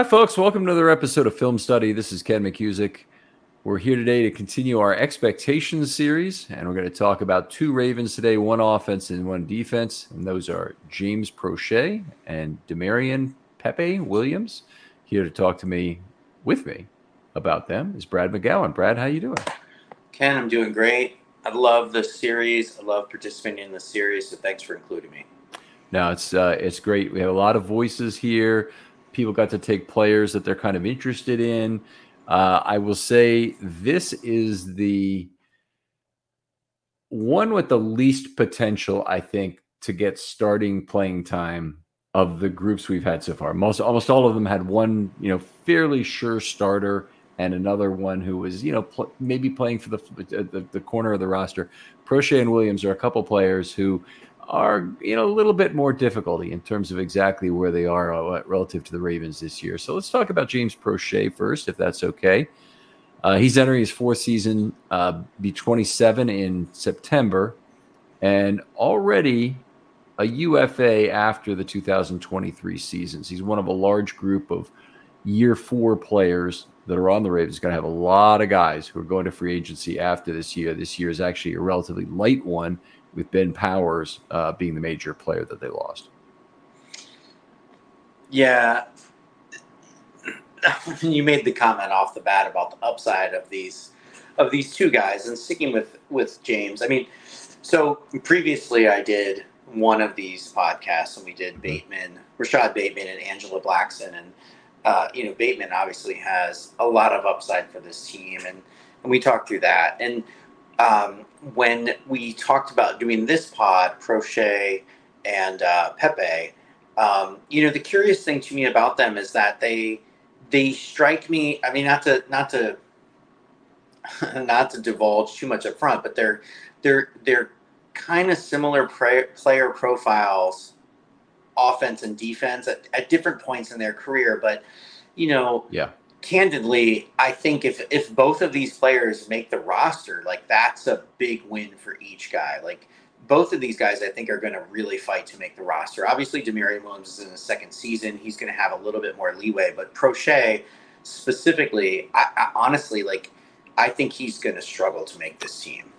Hi, folks. Welcome to another episode of Film Study. This is Ken McKusick. We're here today to continue our expectations series, and we're going to talk about two Ravens today one offense and one defense. And those are James Proche and Damarion Pepe Williams. Here to talk to me with me about them is Brad McGowan. Brad, how you doing? Ken, I'm doing great. I love the series. I love participating in the series. So thanks for including me. No, it's uh, it's great. We have a lot of voices here people got to take players that they're kind of interested in. Uh, I will say this is the one with the least potential, I think, to get starting playing time of the groups we've had so far. Most almost all of them had one, you know, fairly sure starter and another one who was, you know, pl- maybe playing for the, the, the corner of the roster. Proche and Williams are a couple players who are you know a little bit more difficulty in terms of exactly where they are uh, relative to the Ravens this year. So let's talk about James Proche first, if that's okay. Uh, he's entering his fourth season, uh, be 27 in September, and already a UFA after the 2023 seasons. He's one of a large group of year four players that are on the Ravens. Going to have a lot of guys who are going to free agency after this year. This year is actually a relatively light one with Ben Powers uh, being the major player that they lost. Yeah, you made the comment off the bat about the upside of these of these two guys, and sticking with with James. I mean, so previously I did one of these podcasts, and we did mm-hmm. Bateman, Rashod Bateman, and Angelo Blackson, and uh, you know Bateman obviously has a lot of upside for this team, and and we talked through that, and um, when we talked about doing this pod, Proche and uh, Pepe, um, you know, the curious thing to me about them is that they they strike me. I mean, not to not to not to divulge too much up front, but they're they're they're kind of similar player profiles, offense and defense at, at different points in their career. But you know, yeah, candidly, I think if if both of these players make the roster, like that's a big win for each guy. Like both of these guys, I think, are going to really fight to make the roster. Obviously, Damarion Williams is in his second season; he's going to have a little bit more leeway. But Proche, specifically, I, I honestly like. I think he's going to struggle to make this team.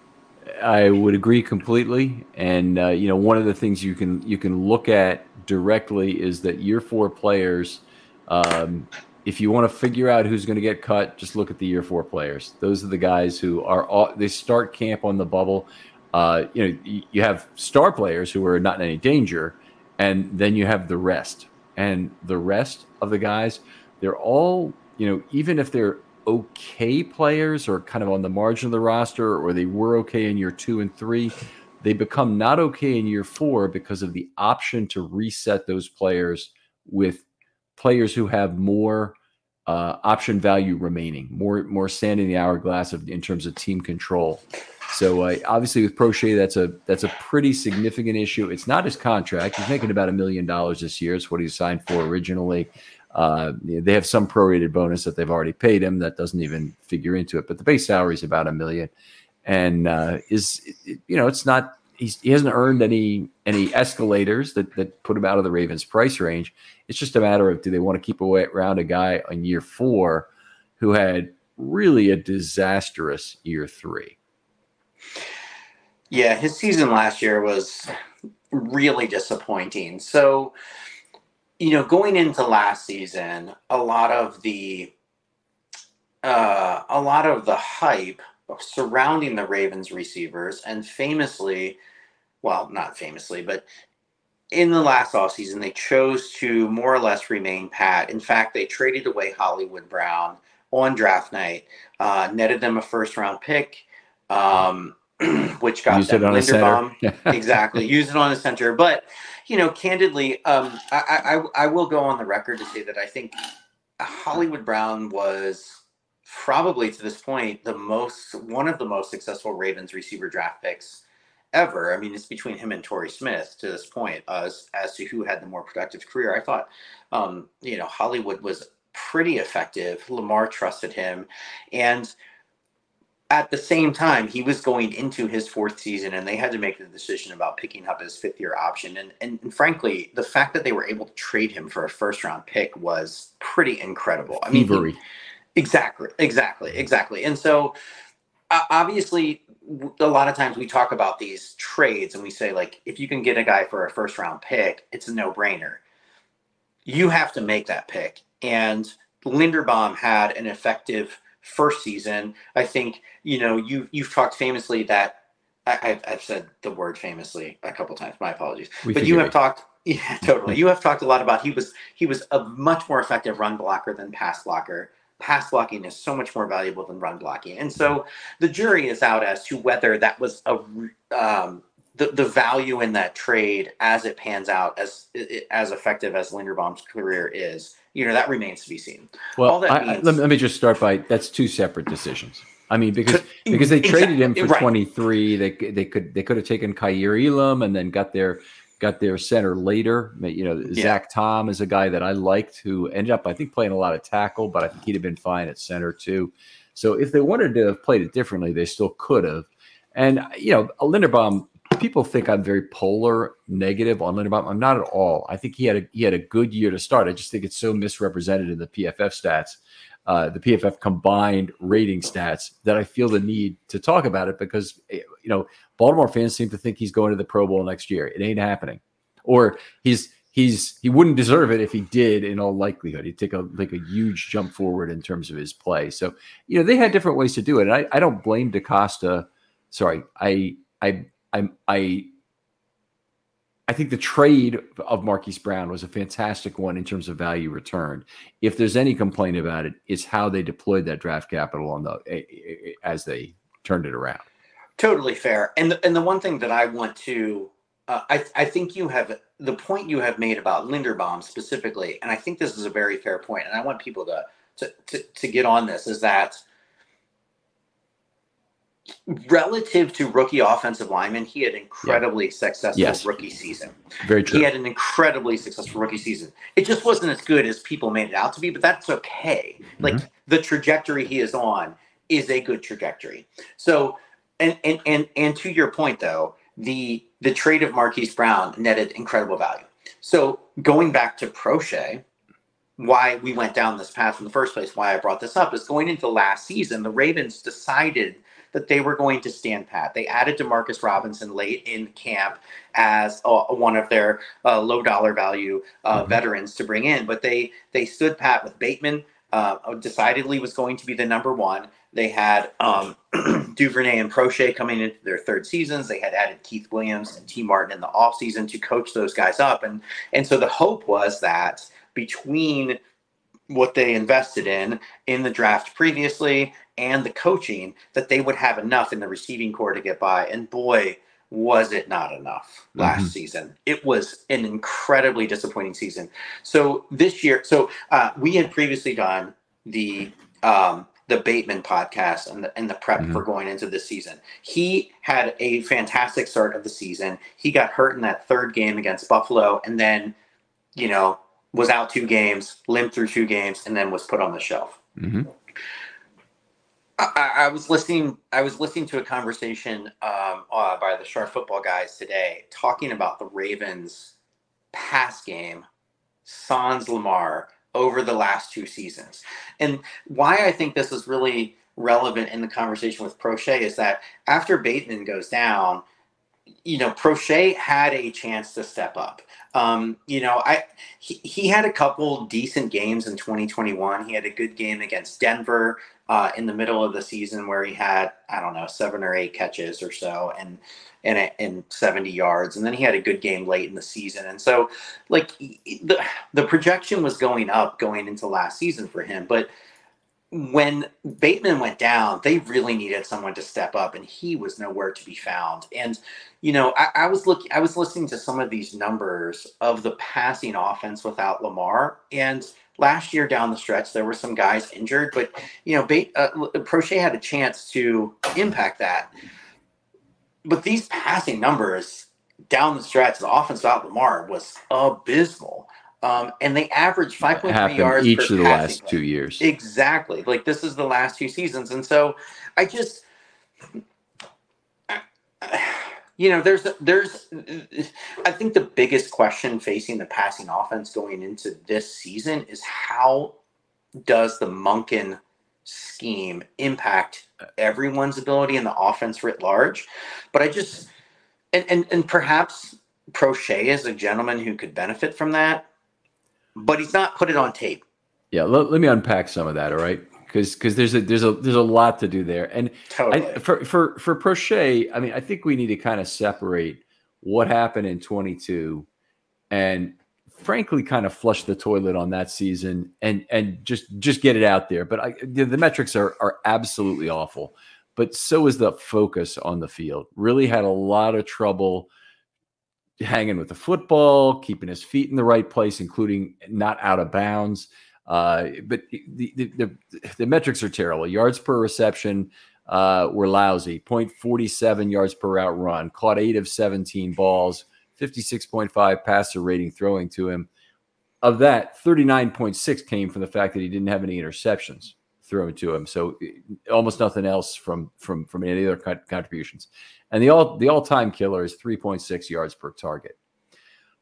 I would agree completely. And uh, you know, one of the things you can you can look at directly is that your four players. Um, if you want to figure out who's going to get cut, just look at the year four players. Those are the guys who are all, they start camp on the bubble. Uh, you know, you have star players who are not in any danger, and then you have the rest. And the rest of the guys, they're all, you know, even if they're okay players or kind of on the margin of the roster, or they were okay in year two and three, they become not okay in year four because of the option to reset those players with players who have more uh, option value remaining, more more sand in the hourglass of in terms of team control. So uh, obviously with Proche, that's a that's a pretty significant issue. It's not his contract; he's making about a million dollars this year. It's what he signed for originally. Uh, they have some prorated bonus that they've already paid him that doesn't even figure into it, but the base salary is about a million, and uh, is you know it's not he hasn't earned any any escalators that that put him out of the Ravens price range. It's just a matter of do they want to keep away around a guy on year four who had really a disastrous year three. Yeah, his season last year was really disappointing. So, you know, going into last season, a lot of the uh, a lot of the hype surrounding the Ravens receivers, and famously, well, not famously, but in the last offseason, they chose to more or less remain pat. In fact, they traded away Hollywood Brown on draft night, uh, netted them a first round pick, um, which got Used them Linderbaum. exactly. Use it on the center. But, you know, candidly, um, I, I, I will go on the record to say that I think Hollywood Brown was probably to this point the most one of the most successful Ravens receiver draft picks ever. I mean, it's between him and Torrey Smith to this point as as to who had the more productive career. I thought, um, you know, Hollywood was pretty effective. Lamar trusted him, and at the same time, he was going into his fourth season, and they had to make the decision about picking up his fifth year option. And, and, and frankly, the fact that they were able to trade him for a first round pick was pretty incredible. I mean, he, exactly, exactly, exactly. And so, uh, obviously, a lot of times we talk about these trades, and we say like, if you can get a guy for a first round pick, it's a no brainer. You have to make that pick, and Linderbaum had an effective first season. I think you know you you've talked famously that I, have said the word famously a couple times. My apologies, we but you have talked. Yeah, totally. you have talked a lot about he was he was a much more effective run blocker than pass blocker. Pass blocking is so much more valuable than run blocking, and so the jury is out as to whether that was a um, the, the value in that trade as it pans out as as effective as Linderbaum's career is you know that remains to be seen. Well, I, means, let, me, let, me, just start by that's two separate decisions. I mean, because because they traded him for right. twenty three, they they could they could have taken Kaiir Elam and then got their got their center later. You know, yeah. Zach Tom is a guy that I liked who ended up I think playing a lot of tackle, but I think he'd have been fine at center too. So if they wanted to have played it differently, they still could have. And you know, Linderbaum people think I'm very polar negative on Linderbaum. I'm not at all. I think he had a he had a good year to start. I just think it's so misrepresented in the PFF stats, uh, the PFF combined rating stats that I feel the need to talk about it because eh, you know Baltimore fans seem to think he's going to the Pro Bowl next year. It ain't happening, or he's he's he wouldn't deserve it if he did in all likelihood. He'd take a like a huge jump forward in terms of his play. So you know they had different ways to do it. And i, I don't blame DeCosta sorry. I i I I I think the trade of Marquise Brown was a fantastic one in terms of value returned. If there's any complaint about it, it's how they deployed that draft capital on the as they turned it around. Totally fair. And the, and the one thing that I want to, uh, I I think you have the point you have made about Linderbaum specifically, and I think this is a very fair point, and I want people to to to, to get on this is that relative to rookie offensive lineman, he had incredibly yeah. successful yes. rookie season. Very true. He had an incredibly successful rookie season. It just wasn't as good as people made it out to be, but that's okay. Mm-hmm. Like the trajectory he is on is a good trajectory. So, and and and and to your point though, the the trade of Marquise Brown netted incredible value. So going back to Proche, why we went down this path in the first place, why I brought this up is going into last season, the Ravens decided that they were going to stand pat. They added Demarcus Robinson late in camp as uh, one of their uh, low dollar value uh, mm-hmm. veterans to bring in, but they they stood pat with Bateman. Uh, decidedly was going to be the number one. They had um, Duvernay and Proche coming into their third seasons. They had added Keith Williams and Tee Martin in the offseason to coach those guys up. And, and so the hope was that between what they invested in in the draft previously and the coaching that they would have enough in the receiving corps to get by. And boy, was it not enough last mm-hmm. season. It was an incredibly disappointing season. So this year, so uh, we had previously done the um, the Bateman podcast and the, and the prep mm-hmm. for going into the season. He had a fantastic start of the season. He got hurt in that third game against Buffalo, and then, you know, was out two games, limped through two games, and then was put on the shelf. Mm-hmm. I, I, was listening. I was listening to a conversation um, uh, by the Sharp Football guys today, talking about the Ravens' pass game, sans Lamar, over the last two seasons, and why I think this is really relevant in the conversation with Proche is that after Bateman goes down, you know, Proche had a chance to step up. Um, you know, I he, he had a couple decent games in 2021. He had a good game against Denver uh, in the middle of the season where he had I don't know seven or eight catches or so and and and 70 yards, and then he had a good game late in the season. And so, like the the projection was going up going into last season for him, but when Bateman went down, they really needed someone to step up, and he was nowhere to be found. And you know, I, I, was looking, I was listening to some of these numbers of the passing offense without Lamar, and last year down the stretch there were some guys injured, but you know, Bate, uh, Proche had a chance to impact that. But these passing numbers down the stretch, the offense without Lamar was abysmal. Um, and they averaged 5.3 yards each of the last play. two years. Exactly. Like this is the last two seasons. And so I just, you know, there's there's I think the biggest question facing the passing offense going into this season is how does the Monken scheme impact everyone's ability in the offense writ large? But I just and and, and perhaps Proche is a gentleman who could benefit from that, but he's not put it on tape. Yeah, let, let me unpack some of that. All right, because because there's a there's a there's a lot to do there, and totally. I, for for for Proche, I mean, I think we need to kind of separate what happened in 22 and frankly kind of flush the toilet on that season and and just just get it out there. But I, the, the metrics are are absolutely awful. But so is the focus on the field. Really had a lot of trouble hanging with the football keeping his feet in the right place including not out of bounds uh, but the, the, the, the, metrics are terrible. Yards per reception uh, were lousy 0.47 yards per out run, caught eight of 17 balls, 56.5 passer rating throwing to him. Of that, 39.6 came from the fact that he didn't have any interceptions thrown to him. So almost nothing else from from from any other contributions. And the all the all time killer is 3.6 yards per target.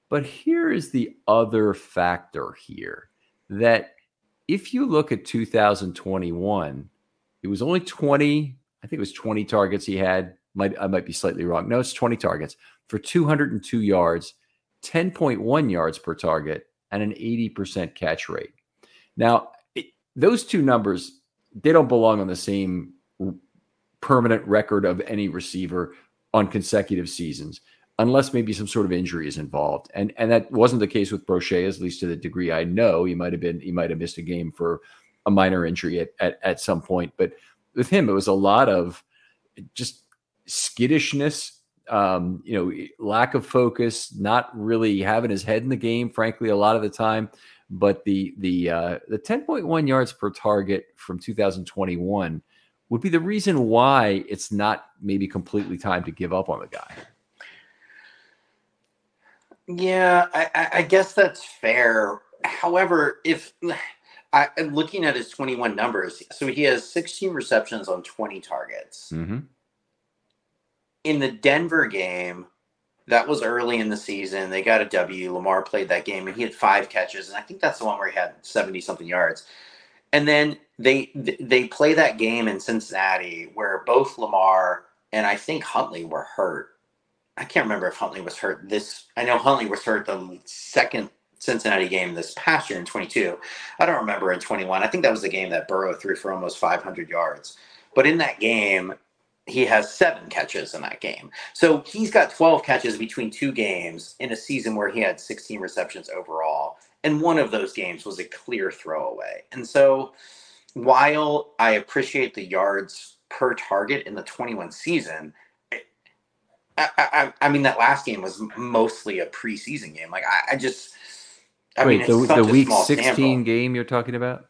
But here is the other factor here that if you look at 2021, it was only 20, I think it was 20 targets he had. Might I might be slightly wrong. No, it's 20 targets for 202 yards, 10.1 yards per target, and an 80% catch rate. Now, it, those two numbers, they don't belong on the same permanent record of any receiver on consecutive seasons unless maybe some sort of injury is involved. And and that wasn't the case with Proche, at least to the degree I know. He might have been he might have missed a game for a minor injury at, at, at some point. But with him, it was a lot of just skittishness, um, you know, lack of focus, not really having his head in the game, frankly, a lot of the time. But the the uh, the 10.1 yards per target from 2021 would be the reason why it's not maybe completely time to give up on the guy. Yeah, I, I guess that's fair. However, if I, am looking at his 21 numbers, so he has 16 receptions on 20 targets. Mm-hmm. In the Denver game, that was early in the season. They got a W. Lamar played that game, and he had five catches, and I think that's the one where he had 70 something yards. And then they they play that game in Cincinnati where both Lamar and I think Huntley were hurt I can't remember if Huntley was hurt this. I know Huntley was hurt the second Cincinnati game this past year in 22. I don't remember in 21. I think that was the game that Burrow threw for almost 500 yards. But in that game, he has seven catches in that game. So he's got 12 catches between two games in a season where he had 16 receptions overall. And one of those games was a clear throwaway. And so while I appreciate the yards per target in the 21 season, I, I, I, mean, that last game was mostly a preseason game. Like, I, I just, I Wait, mean, the, the week 16 sample. game you're talking about?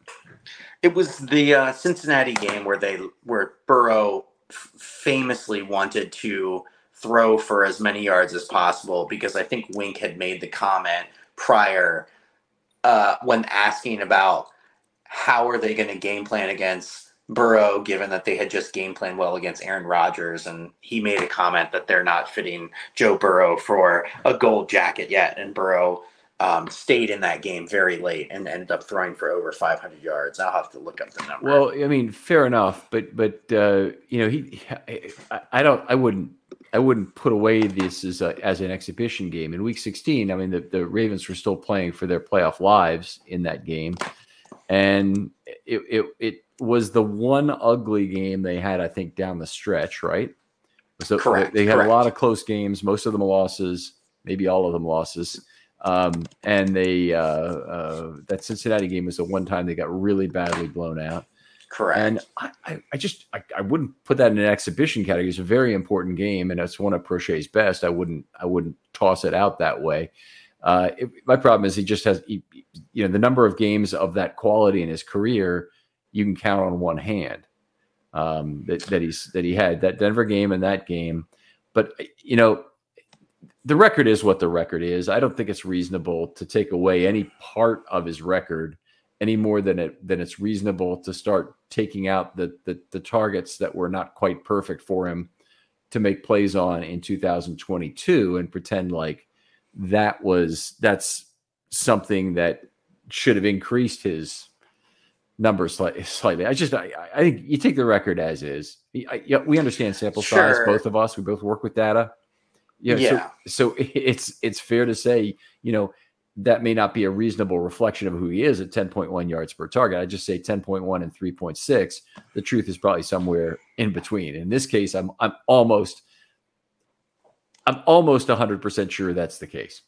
It was the uh, Cincinnati game where they, where Burrow f- famously wanted to throw for as many yards as possible because I think Wink had made the comment prior uh, when asking about how are they going to game plan against Burrow, given that they had just game plan well against Aaron Rodgers, and he made a comment that they're not fitting Joe Burrow for a gold jacket yet, and Burrow um, stayed in that game very late and ended up throwing for over 500 yards. I'll have to look up the number. Well, I mean, fair enough, but but uh, you know, he, I, I don't, I wouldn't. I wouldn't put away this as a, as an exhibition game in Week 16. I mean, the, the Ravens were still playing for their playoff lives in that game, and it, it, it was the one ugly game they had, I think, down the stretch, right? So correct, they, had correct. a lot of close games, most of them losses, maybe all of them losses. Um, and they uh, uh, that Cincinnati game was the one time they got really badly blown out. Correct. And I, I, I just I, I, wouldn't put that in an exhibition category. It's a very important game, and it's one of Proche's best. I wouldn't I wouldn't toss it out that way. Uh, it, my problem is he just has he, you know the number of games of that quality in his career you can count on one hand um, that, that he's that he had that Denver game and that game. But you know, the record is what the record is. I don't think it's reasonable to take away any part of his record any more than it than it's reasonable to start taking out the, the the targets that were not quite perfect for him to make plays on in 2022 and pretend like that was that's something that should have increased his numbers slightly. slightly. I just I, I think you take the record as is. I, yeah, we understand sample size. Both of us, we both work with data. Yeah. Yeah. So, so it's it's fair to say, you know, that may not be a reasonable reflection of who he is at 10.1 yards per target. I just say 10.1 and 3.6. The truth is probably somewhere in between. In this case, I'm I'm almost I'm almost 100% sure that's the case.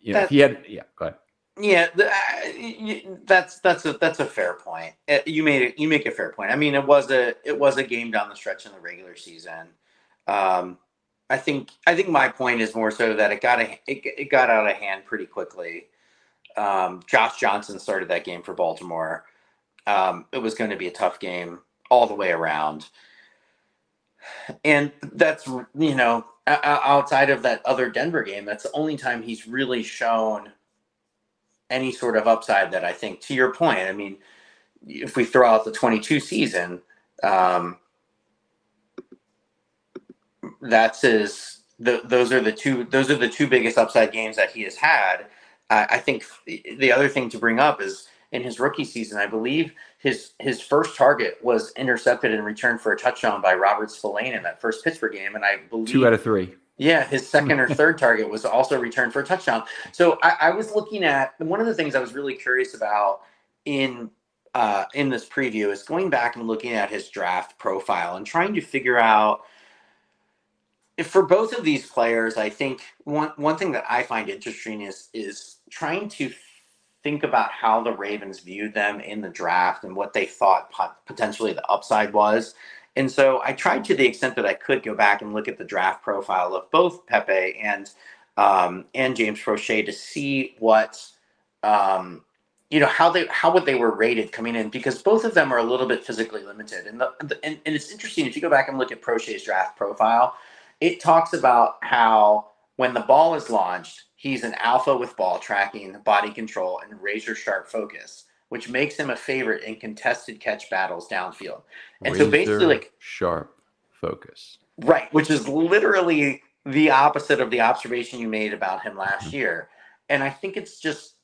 You know, if he had yeah, go ahead. Yeah, uh, that's that's a that's a fair point. Uh, You made it. You make a fair point. I mean, it was a it was a game down the stretch in the regular season. Um, I think I think my point is more so that it got a, it, it got out of hand pretty quickly. Um, Josh Johnson started that game for Baltimore. Um, it was going to be a tough game all the way around, and that's you know outside of that other Denver game, that's the only time he's really shown any sort of upside that I think to your point. I mean, if we throw out the 22 season, um, that's his. The, those are the two. Those are the two biggest upside games that he has had. I, I think the other thing to bring up is in his rookie season, I believe his his first target was intercepted and returned for a touchdown by Robert Spillane in that first Pittsburgh game, and I believe Two out of three. Yeah, his second or third target was also returned for a touchdown. So I, I was looking at one of the things I was really curious about in uh, in this preview is going back and looking at his draft profile and trying to figure out if for both of these players, I think one one thing that I find interesting is is trying to think about how the Ravens viewed them in the draft and what they thought pot- potentially the upside was. And so I tried to the extent that I could go back and look at the draft profile of both Pepe and um, and James Proche to see what um, you know how they how what they were rated coming in because both of them are a little bit physically limited. And the, and, and it's interesting if you go back and look at Proche's draft profile, it talks about how when the ball is launched, he's an alpha with ball tracking, body control, and razor sharp focus, which makes him a favorite in contested catch battles downfield. And so basically, like sharp focus. Right, which is literally the opposite of the observation you made about him last Mm-hmm. year. And I think it's just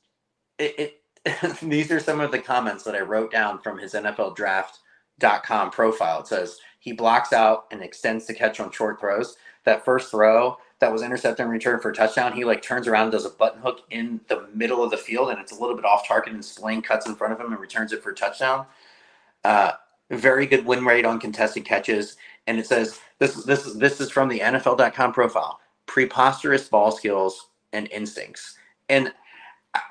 it, it these are some of the comments that I wrote down from his NFL draft.com profile. It says he blocks out and extends the catch on short throws. That first throw that was intercepted and returned for a touchdown, he like turns around and does a button hook in the middle of the field and it's a little bit off target and Spillane cuts in front of him and returns it for a touchdown. Uh, very good win rate on contested catches. And it says this is this is this is from the NFL.com profile. Preposterous ball skills and instincts. And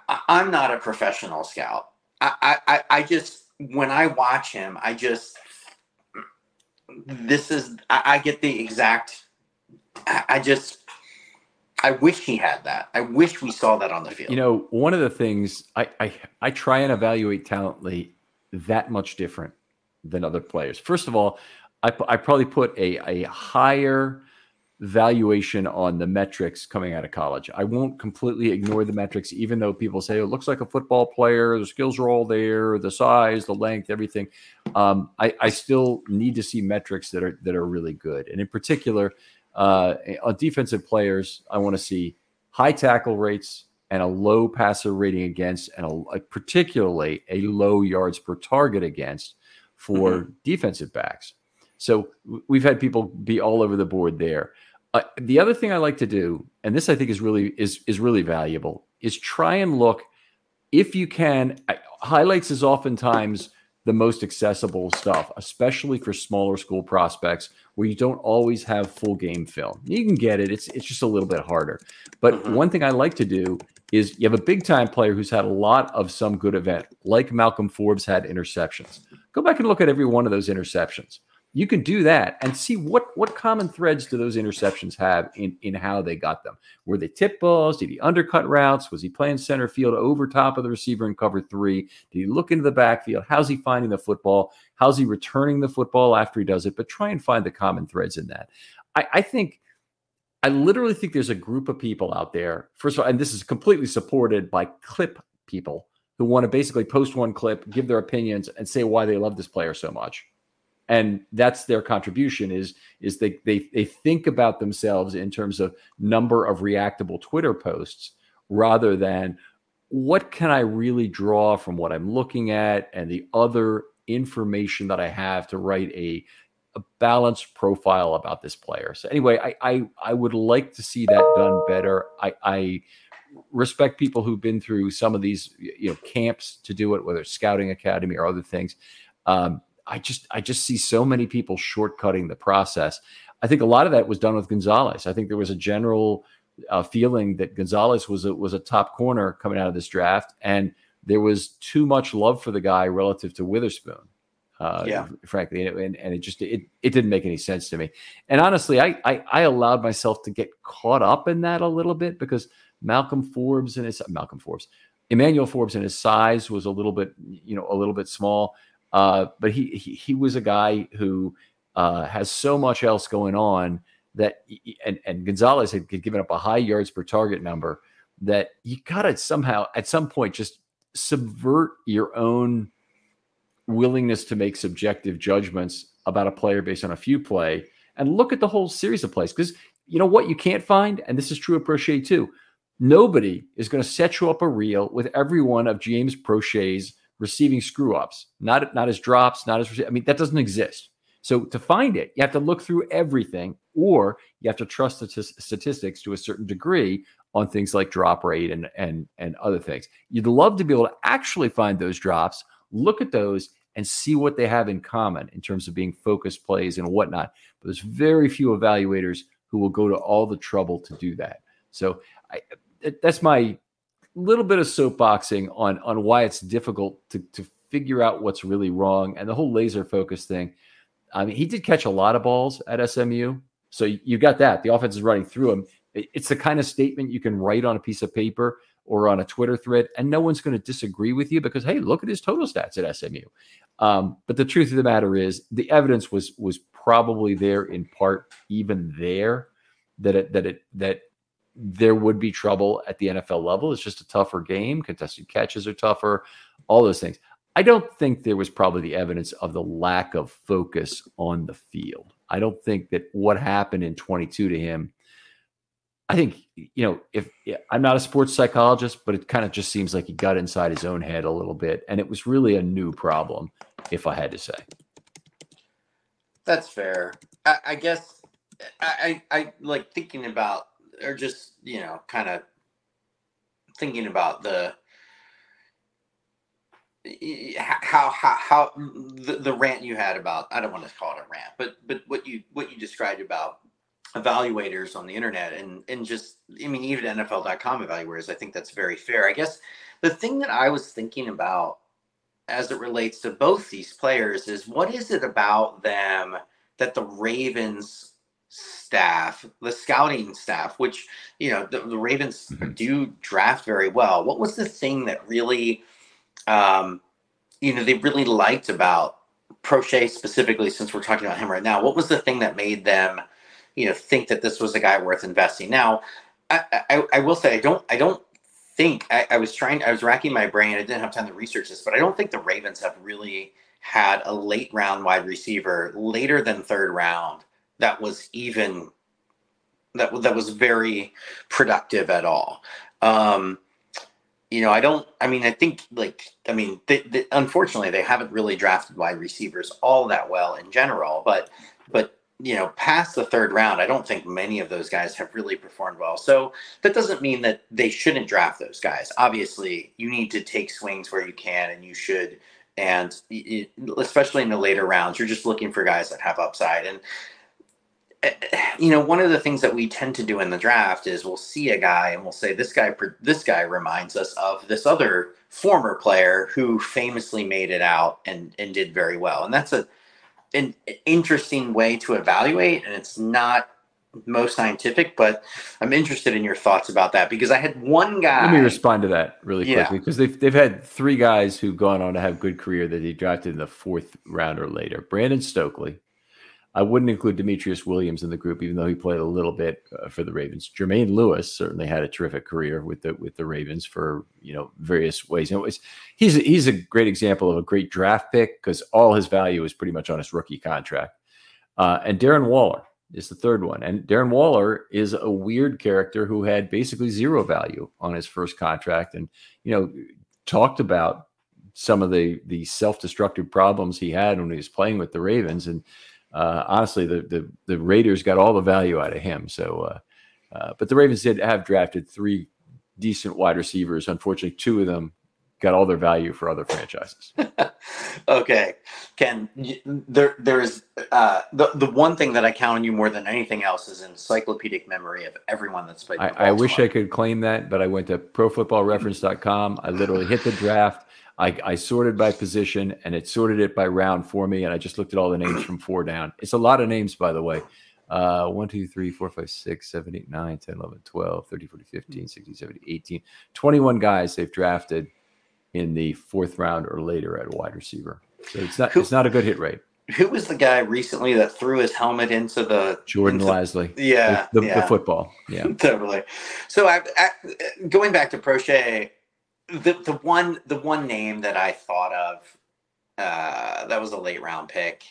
I, I'm not a professional scout. I, I I- I just when I watch him, I just this is I, I get the exact. I, I just I wish he had that. I wish we saw that on the field. You know, one of the things I, I I try and evaluate talently that much different than other players. First of all, I, I probably put a, a higher valuation on the metrics coming out of college. I won't completely ignore the metrics, even though people say oh, it looks like a football player, the skills are all there, the size, the length, everything. Um, I, I still need to see metrics that are that are really good, and in particular, uh, on defensive players, I want to see high tackle rates and a low passer rating against, and a, a- particularly a low yards per target against for defensive backs. So we've had people be all over the board there. Uh, the other thing I like to do, and this I think is really is is really valuable, is try and look if you can. I- Highlights is oftentimes the most accessible stuff, especially for smaller school prospects where you don't always have full game film. You can get it; it's it's just a little bit harder. But Mhm. one thing I like to do is you have a big time player who's had a lot of some good event, like Malcolm Forbes had interceptions. Go back and look at every one of those interceptions. You can do that and see what what common threads do those interceptions have in in how they got them. Were they tip balls? Did he undercut routes? Was he playing center field over top of the receiver in cover three? Did he look into the backfield? How's he finding the football? How's he returning the football after he does it? But try and find the common threads in that. I, I think I literally think there's a group of people out there. First of all, and this is completely supported by clip people who want to basically post one clip, give their opinions, and say why they love this player so much. And that's their contribution is is they they they think about themselves in terms of number of reactable Twitter posts rather than what can I really draw from what I'm looking at and the other information that I have to write a a balanced profile about this player. So anyway, I I, I would like to see that done better. I, I respect people who've been through some of these you know camps to do it, whether it's scouting academy or other things. Um, I just I just see so many people shortcutting the process. I think a lot of that was done with Gonzalez. I think there was a general uh, feeling that Gonzalez was a, was a top corner coming out of this draft, and there was too much love for the guy relative to Witherspoon. Uh, yeah, frankly, and, and it just it it didn't make any sense to me. And honestly, I, I I allowed myself to get caught up in that a little bit because Malcolm Forbes and his Malcolm Forbes, Emmanuel Forbes and his size was a little bit you know a little bit small, uh, but he, he he was a guy who uh, has so much else going on that and and Gonzalez had given up a high yards per target number that you got to somehow at some point just subvert your own willingness to make subjective judgments about a player based on a few play and look at the whole series of plays. Because you know what you can't find, and this is true of Proche too. Nobody is going to set you up a reel with every one of James Proche's receiving screw ups, not not his drops, not his. I mean, that doesn't exist. So to find it, you have to look through everything, or you have to trust the statistics to a certain degree on things like drop rate and and and other things. You'd love to be able to actually find those drops, look at those, and see what they have in common in terms of being focused plays and whatnot. But there's very few evaluators who will go to all the trouble to do that. So I, that's my little bit of soapboxing on on why it's difficult to to figure out what's really wrong and the whole laser focus thing. I mean, he did catch a lot of balls at SMU, so you got that. The offense is running through him. It's the kind of statement you can write on a piece of paper or on a Twitter thread, and no one's going to disagree with you because hey, look at his total stats at SMU. Um, but the truth of the matter is, the evidence was was probably there in part, even there, that it that it that there would be trouble at the NFL level. It's just a tougher game. Contested catches are tougher. All those things. I don't think there was probably the evidence of the lack of focus on the field. I don't think that what happened in 22 to him I think you know if I'm not a sports psychologist, but it kind of just seems like he got inside his own head a little bit, and it was really a new problem, if I had to say. That's fair. I, I guess I, I, I like thinking about or just you know kind of thinking about the how how how the, the rant you had about I don't want to call it a rant, but but what you what you described about evaluators on the internet and and just I mean even NFL.com evaluators. I think that's very fair. I guess the thing that I was thinking about as it relates to both these players is what is it about them that the Ravens staff, the scouting staff, which you know the, the Ravens mm-hmm. do draft very well. What was the thing that really, um, you know, they really liked about Proche specifically, since we're talking about him right now? What was the thing that made them you know think that this was a guy worth investing. Now, I, I, I will say I don't I don't think I, I, was trying I was racking my brain. I didn't have time to research this, but I don't think the Ravens have really had a late round wide receiver later than third round that was even that that was very productive at all. Um, you know, I don't. I mean, I think like I mean, they, they, unfortunately, they haven't really drafted wide receivers all that well in general. But but you know, past the third round, I don't think many of those guys have really performed well. So that doesn't mean that they shouldn't draft those guys. Obviously, you need to take swings where you can, and you should. And especially in the later rounds, you're just looking for guys that have upside. And you know, one of the things that we tend to do in the draft is we'll see a guy and we'll say this guy this guy reminds us of this other former player who famously made it out and and did very well. And that's a an interesting way to evaluate, and it's not most scientific, but I'm interested in your thoughts about that because I had one guy. Let me respond to that really quickly yeah. because they've they've had three guys who've gone on to have good career that he drafted in the fourth round or later. Brandon Stokley, I wouldn't include Demetrius Williams in the group, even though he played a little bit uh, for the Ravens. Jermaine Lewis certainly had a terrific career with the with the Ravens for you know various ways. He's he's a great example of a great draft pick because all his value is pretty much on his rookie contract. Uh, and Darren Waller is the third one, and Darren Waller is a weird character who had basically zero value on his first contract, and you know talked about some of the the self destructive problems he had when he was playing with the Ravens and uh, honestly, the, the, the Raiders got all the value out of him. So, uh, uh, but the Ravens did have drafted three decent wide receivers. Unfortunately, two of them got all their value for other franchises. okay, Ken, there there's uh, the the one thing that I count on you more than anything else is encyclopedic memory of everyone that's played. I, I wish I could claim that, but I went to ProFootballReference.com. I literally hit the draft. I, I, sorted by position and it sorted it by round for me. And I just looked at all the names from four down. It's a lot of names, by the way. Uh, 1, 2, 3, 4, 5, 6, 7, 8, 9, 10, 11, 12, 30, 40, 15, 16, 17, 18, 21 guys they've drafted in the fourth round or later at wide receiver. So it's not who, it's not a good hit rate. Who was the guy recently that threw his helmet into the Jordan into, Lasley? Yeah the, yeah the, football. Yeah, totally. So I, I, going back to Proche, the the one the one name that I thought of uh, that was a late round pick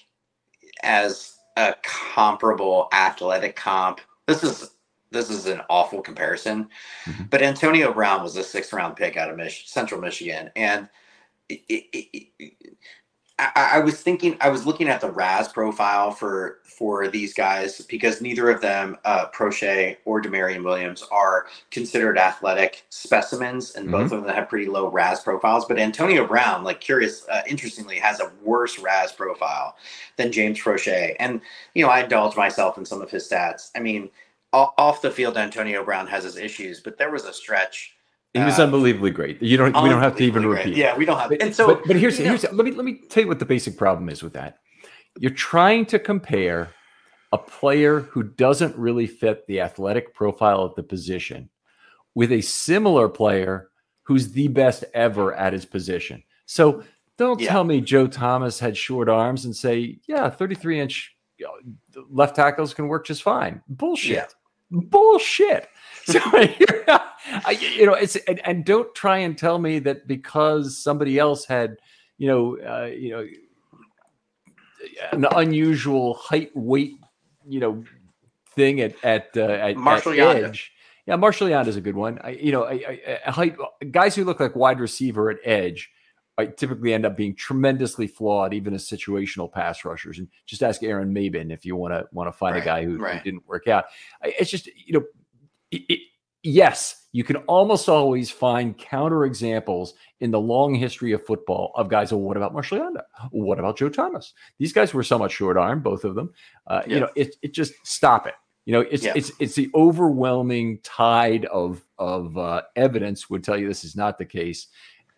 as a comparable athletic comp. This is this is an awful comparison, mm-hmm. but Antonio Brown was a sixth round pick out of Mich- Central Michigan, and it, it, it, I, I, was thinking, I was looking at the RAS profile for for these guys because neither of them, uh, Proche or Damarion Williams, are considered athletic specimens, and mm-hmm. both of them have pretty low RAS profiles. But Antonio Brown, like curious, uh, interestingly, has a worse RAS profile than James Proche, and you know, I indulge myself in some of his stats. I mean, off the field, Antonio Brown has his issues, but there was a stretch he was uh, unbelievably great. You don't. We don't have to even repeat. Great. Yeah, we don't have. And so, but, but here's here's know. let me let me tell you what the basic problem is with that. You're trying to compare a player who doesn't really fit the athletic profile of the position with a similar player who's the best ever at his position. So don't yeah. tell me Joe Thomas had short arms and say, yeah, 33 inch left tackles can work just fine. Bullshit. Yeah. Bullshit. So you know, it's and, and, don't try and tell me that because somebody else had, you know, uh, you know, an unusual height weight, you know, thing at at uh, at, Marshall at edge. Yeah, Marshall Yanda is a good one. I, you know, I, I, height guys who look like wide receiver at edge I typically end up being tremendously flawed, even as situational pass rushers. And just ask Aaron Maybin if you want to want to find right, a guy who, right. who, didn't work out. It's just you know, it, it, yes, you can almost always find counter examples in the long history of football of guys. Well, what about Marshall? What about Joe Thomas? These guys were somewhat short arm, both of them. Uh, You know, it, it just stop it. You know, it's it's it's the overwhelming tide of of uh, evidence would tell you this is not the case.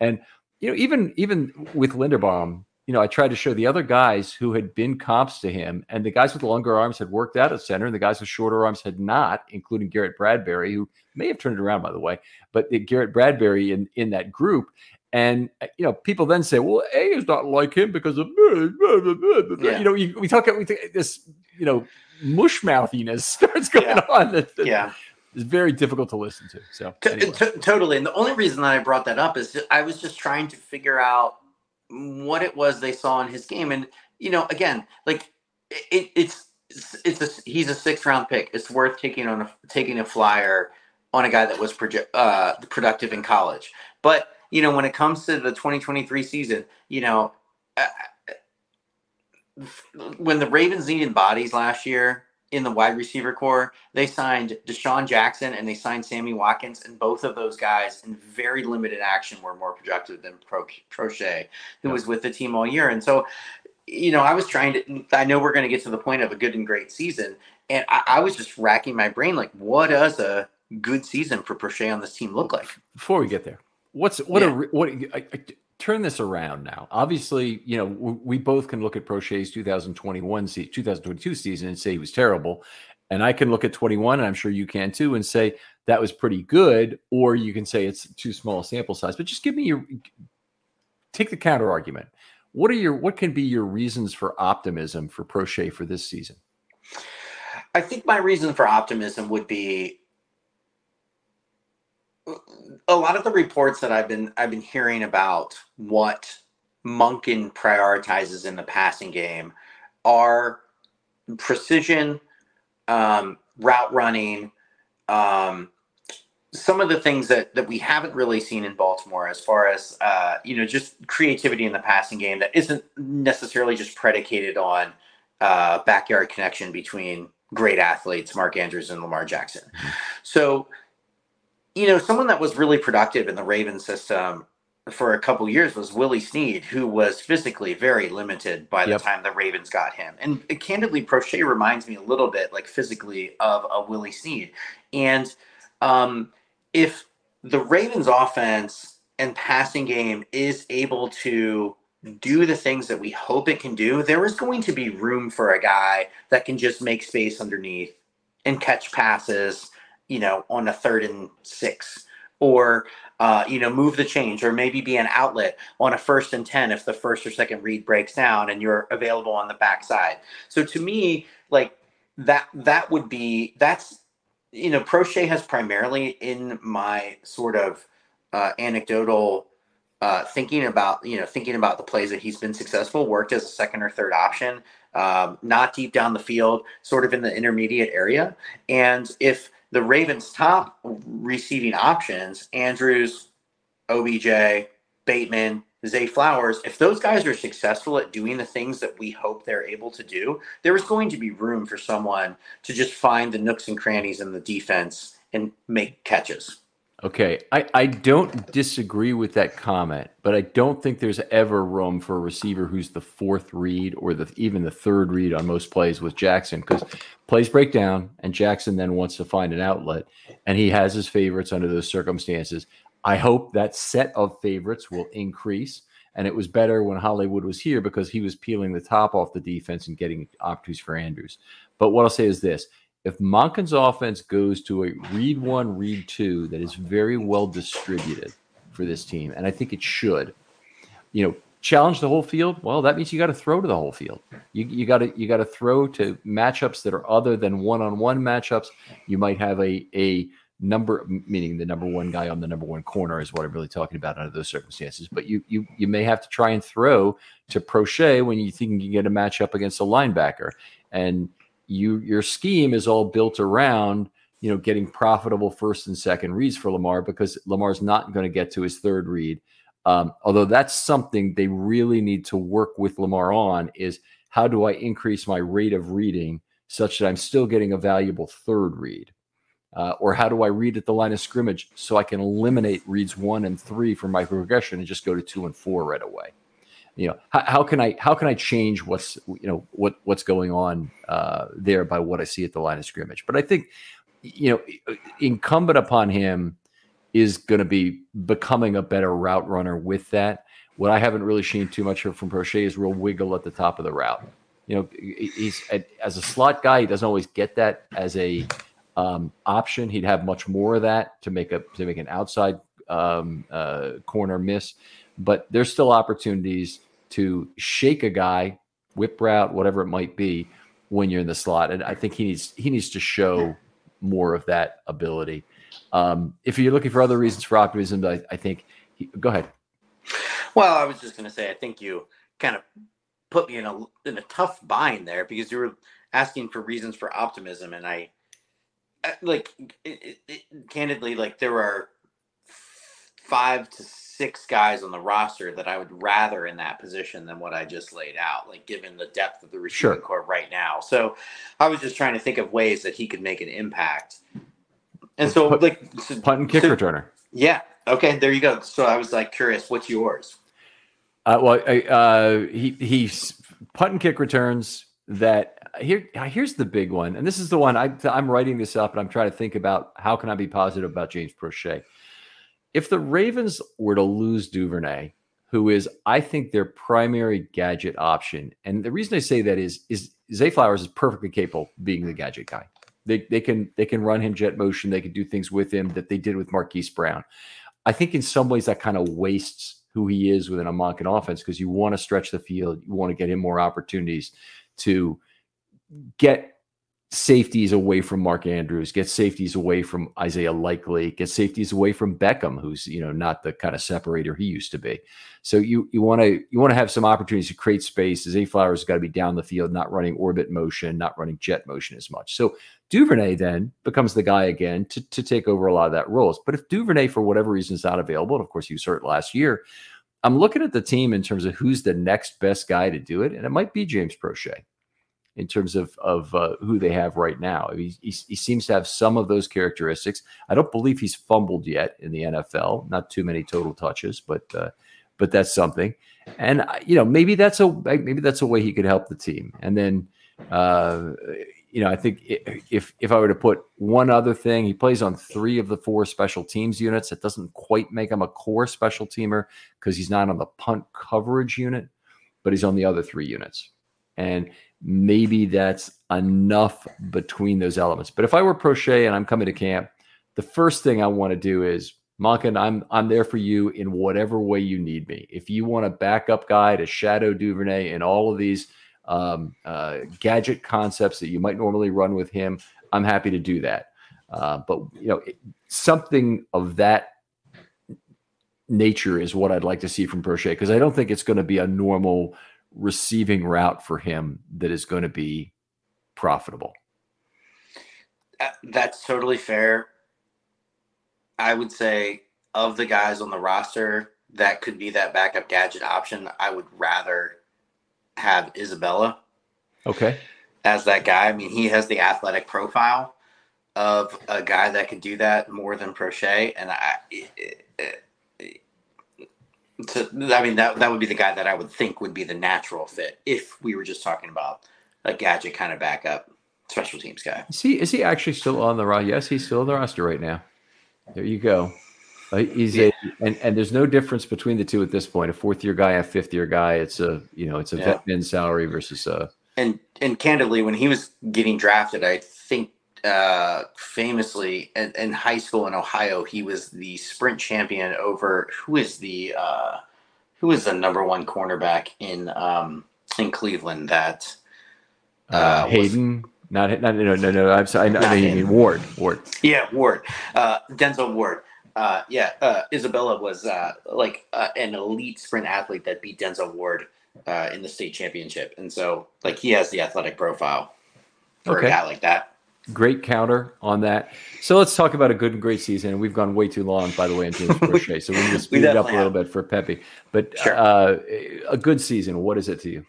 And you know, even even with Linderbaum, you know, I tried to show the other guys who had been comps to him, and the guys with longer arms had worked out at center, and the guys with shorter arms had not, including Garrett Bradbury, who may have turned it around, by the way, but Garrett Bradbury in in that group. And uh, you know, people then say, "Well, A is not like him because of yeah. you know." You, we talk about this, you know, mushmouthiness starts going yeah. on. That, that yeah, it's very difficult to listen to. So anyway. t- totally. And the only reason that I brought that up is I was just trying to figure out what it was they saw in his game. And, you know, again, like it, it's, it's a, he's a six round pick. It's worth taking on a, taking a flyer on a guy that was proje- uh, productive in college. But, you know, when it comes to the 2023 season, you know, uh, when the Ravens needed bodies last year, in the wide receiver corps, they signed DeSean Jackson and they signed Sammy Watkins, and both of those guys in very limited action were more productive than Pro, Proche, who was with the team all year. And so, you know, I was trying to. I know we're going to get to the point of a good and great season, and I, I was just racking my brain like, what does a good season for Proche on this team look like? Before we get there, what's what yeah. a what? I, I, turn this around now. Obviously, you know, we, both can look at Proche's 2021 se- 2022 season and say he was terrible. And I can look at 21, and I'm sure you can too, and say that was pretty good. Or you can say it's too small a sample size. But just give me your take the counter argument. What are your what can be your reasons for optimism for Proche for this season? I think my reason for optimism would be a lot of the reports that I've been I've been hearing about what Monken prioritizes in the passing game are precision, um, route running, um, some of the things that that we haven't really seen in Baltimore, as far as uh, you know, just creativity in the passing game that isn't necessarily just predicated on uh, backyard connection between great athletes, Mark Andrews and Lamar Jackson. Mm-hmm. So, you know, someone that was really productive in the Raven system for a couple years was Willie Snead, who was physically very limited by the yep. time the Ravens got him. And uh, candidly, Proche reminds me a little bit, like physically, of a Willie Snead. And um, if the Ravens' offense and passing game is able to do the things that we hope it can do, there is going to be room for a guy that can just make space underneath and catch passes, you know, on a third and six or uh, you know, move the change, or maybe be an outlet on a first and 10 if the first or second read breaks down and you're available on the backside. So to me, like that, that would be, that's, you know, Proche has primarily in my sort of uh, anecdotal uh, thinking about, you know, thinking about the plays that he's been successful, worked as a second or third option, um, not deep down the field, sort of in the intermediate area. And if the Ravens' top receiving options, Andrews, OBJ, Bateman, Zay Flowers, if those guys are successful at doing the things that we hope they're able to do, there is going to be room for someone to just find the nooks and crannies in the defense and make catches. Okay, I, I don't disagree with that comment, but I don't think there's ever room for a receiver who's the fourth read or the even the third read on most plays with Jackson because plays break down and Jackson then wants to find an outlet and he has his favorites under those circumstances. I hope that set of favorites will increase. And it was better when Hollywood was here because he was peeling the top off the defense and getting opportunities for Andrews. But what I'll say is this if Monken's offense goes to a read one, read two that is very well distributed for this team, and I think it should, you know, challenge the whole field. Well, that means you got to throw to the whole field. You you got to you got to throw to matchups that are other than one on one matchups. You might have a a number meaning the number one guy on the number one corner is what I'm really talking about under those circumstances. But you you you may have to try and throw to Proche when you think you can get a matchup against a linebacker. And you your scheme is all built around you know getting profitable first and second reads for Lamar because Lamar's not going to get to his third read. Um, although that's something they really need to work with Lamar on is how do I increase my rate of reading such that I'm still getting a valuable third read? Uh, or how do I read at the line of scrimmage so I can eliminate reads one and three from my progression and just go to two and four right away? You know how, how, can i how can i change what's you know what what's going on uh, there by what i see at the line of scrimmage? But i think you know incumbent upon him is going to be becoming a better route runner with that. What i haven't really seen too much of from Proche is real wiggle at the top of the route. You know he's as a slot guy he doesn't always get that as a um, option. He'd have much more of that to make a to make an outside um, uh, corner miss but there's still opportunities to shake a guy, whip route, whatever it might be, when you're in the slot. And I think he needs he needs to show more of that ability. Um, if you're looking for other reasons for optimism, I, I think he, go ahead. Well, I was just going to say, I think you kind of put me in a in a tough bind there because you were asking for reasons for optimism, and I like it, it, candidly, like there are five to six guys on the roster that I would rather in that position than what I just laid out, like given the depth of the receiving sure. corps right now. So I was just trying to think of ways that he could make an impact. And so, Put, like, so, punt and kick so, returner. Yeah. Okay. There you go. So I was like curious, what's yours? Uh, well, uh, he he's punt and kick returns that here here's the big one, and this is the one I I'm writing this up and I'm trying to think about how can I be positive about James Proche if the Ravens were to lose Duvernay, who is, I think, their primary gadget option, and the reason I say that is, is Zay Flowers is perfectly capable being the gadget guy. They, they can they can run him jet motion. They can do things with him that they did with Marquise Brown. I think in some ways that kind of wastes who he is within a Monken offense because you want to stretch the field. You want to get him more opportunities to get safeties away from Mark Andrews, get safeties away from Isaiah Likely, get safeties away from Beckham, who's you know not the kind of separator he used to be. So you you want to you want to have some opportunities to create space. Zay Flowers has got to be down the field, not running orbit motion, not running jet motion as much. So Duvernay then becomes the guy again to, to take over a lot of that roles. But if Duvernay, for whatever reason, is not available, and of course he was hurt last year, I'm looking at the team in terms of who's the next best guy to do it, and it might be James Proche in terms of of uh, who they have right now. He, he, he, seems to have some of those characteristics. I don't believe he's fumbled yet in the NFL. Not too many total touches, but uh, but that's something. And uh, you know, maybe that's a maybe that's a way he could help the team. And then. Uh, you know, I think if if I were to put one other thing, he plays on three of the four special teams units. It doesn't quite make him a core special teamer because he's not on the punt coverage unit, but he's on the other three units. And maybe that's enough between those elements. But if I were Proche and I'm coming to camp, the first thing I want to do is Monken, I'm I'm there for you in whatever way you need me. If you want a backup guy to shadow Duvernay and all of these um, uh, gadget concepts that you might normally run with him, I'm happy to do that. Uh, but you know, something of that nature is what I'd like to see from Proche because I don't think it's going to be a normal receiving route for him that is going to be profitable. Uh, that's totally fair. I would say of the guys on the roster that could be that backup gadget option, I would rather have Isabella. Okay. As that guy. I mean, he has the athletic profile of a guy that could do that more than Proche. And I, it, it, I mean, that that would be the guy that I would think would be the natural fit if we were just talking about a gadget kind of backup special teams guy. Is he is he actually still on the roster? Yes, he's still on the roster right now. There you go. Uh, he's yeah. a and and there's no difference between the two at this point. A fourth year guy, a fifth year guy. It's a you know it's a yeah. vet min salary versus a. And and candidly, when he was getting drafted, I think uh, famously in, in, high school in Ohio, he was the sprint champion over who is the uh, who is the number one cornerback in um, in Cleveland that uh, uh Hayden. Was, not, not no no no. I'm sorry. I know you mean Ward. Ward. Yeah, Ward. Uh, Denzel Ward. Uh, yeah, uh, Isabella was uh, like uh, an elite sprint athlete that beat Denzel Ward uh, in the state championship, and so like he has the athletic profile for okay. a guy like that. Great counter on that. So let's talk about a good and great season. We've gone way too long, by the way, on James Proche. So we need to speed it up a little have. bit for Pepe. But sure. uh, a good season, what is it to you?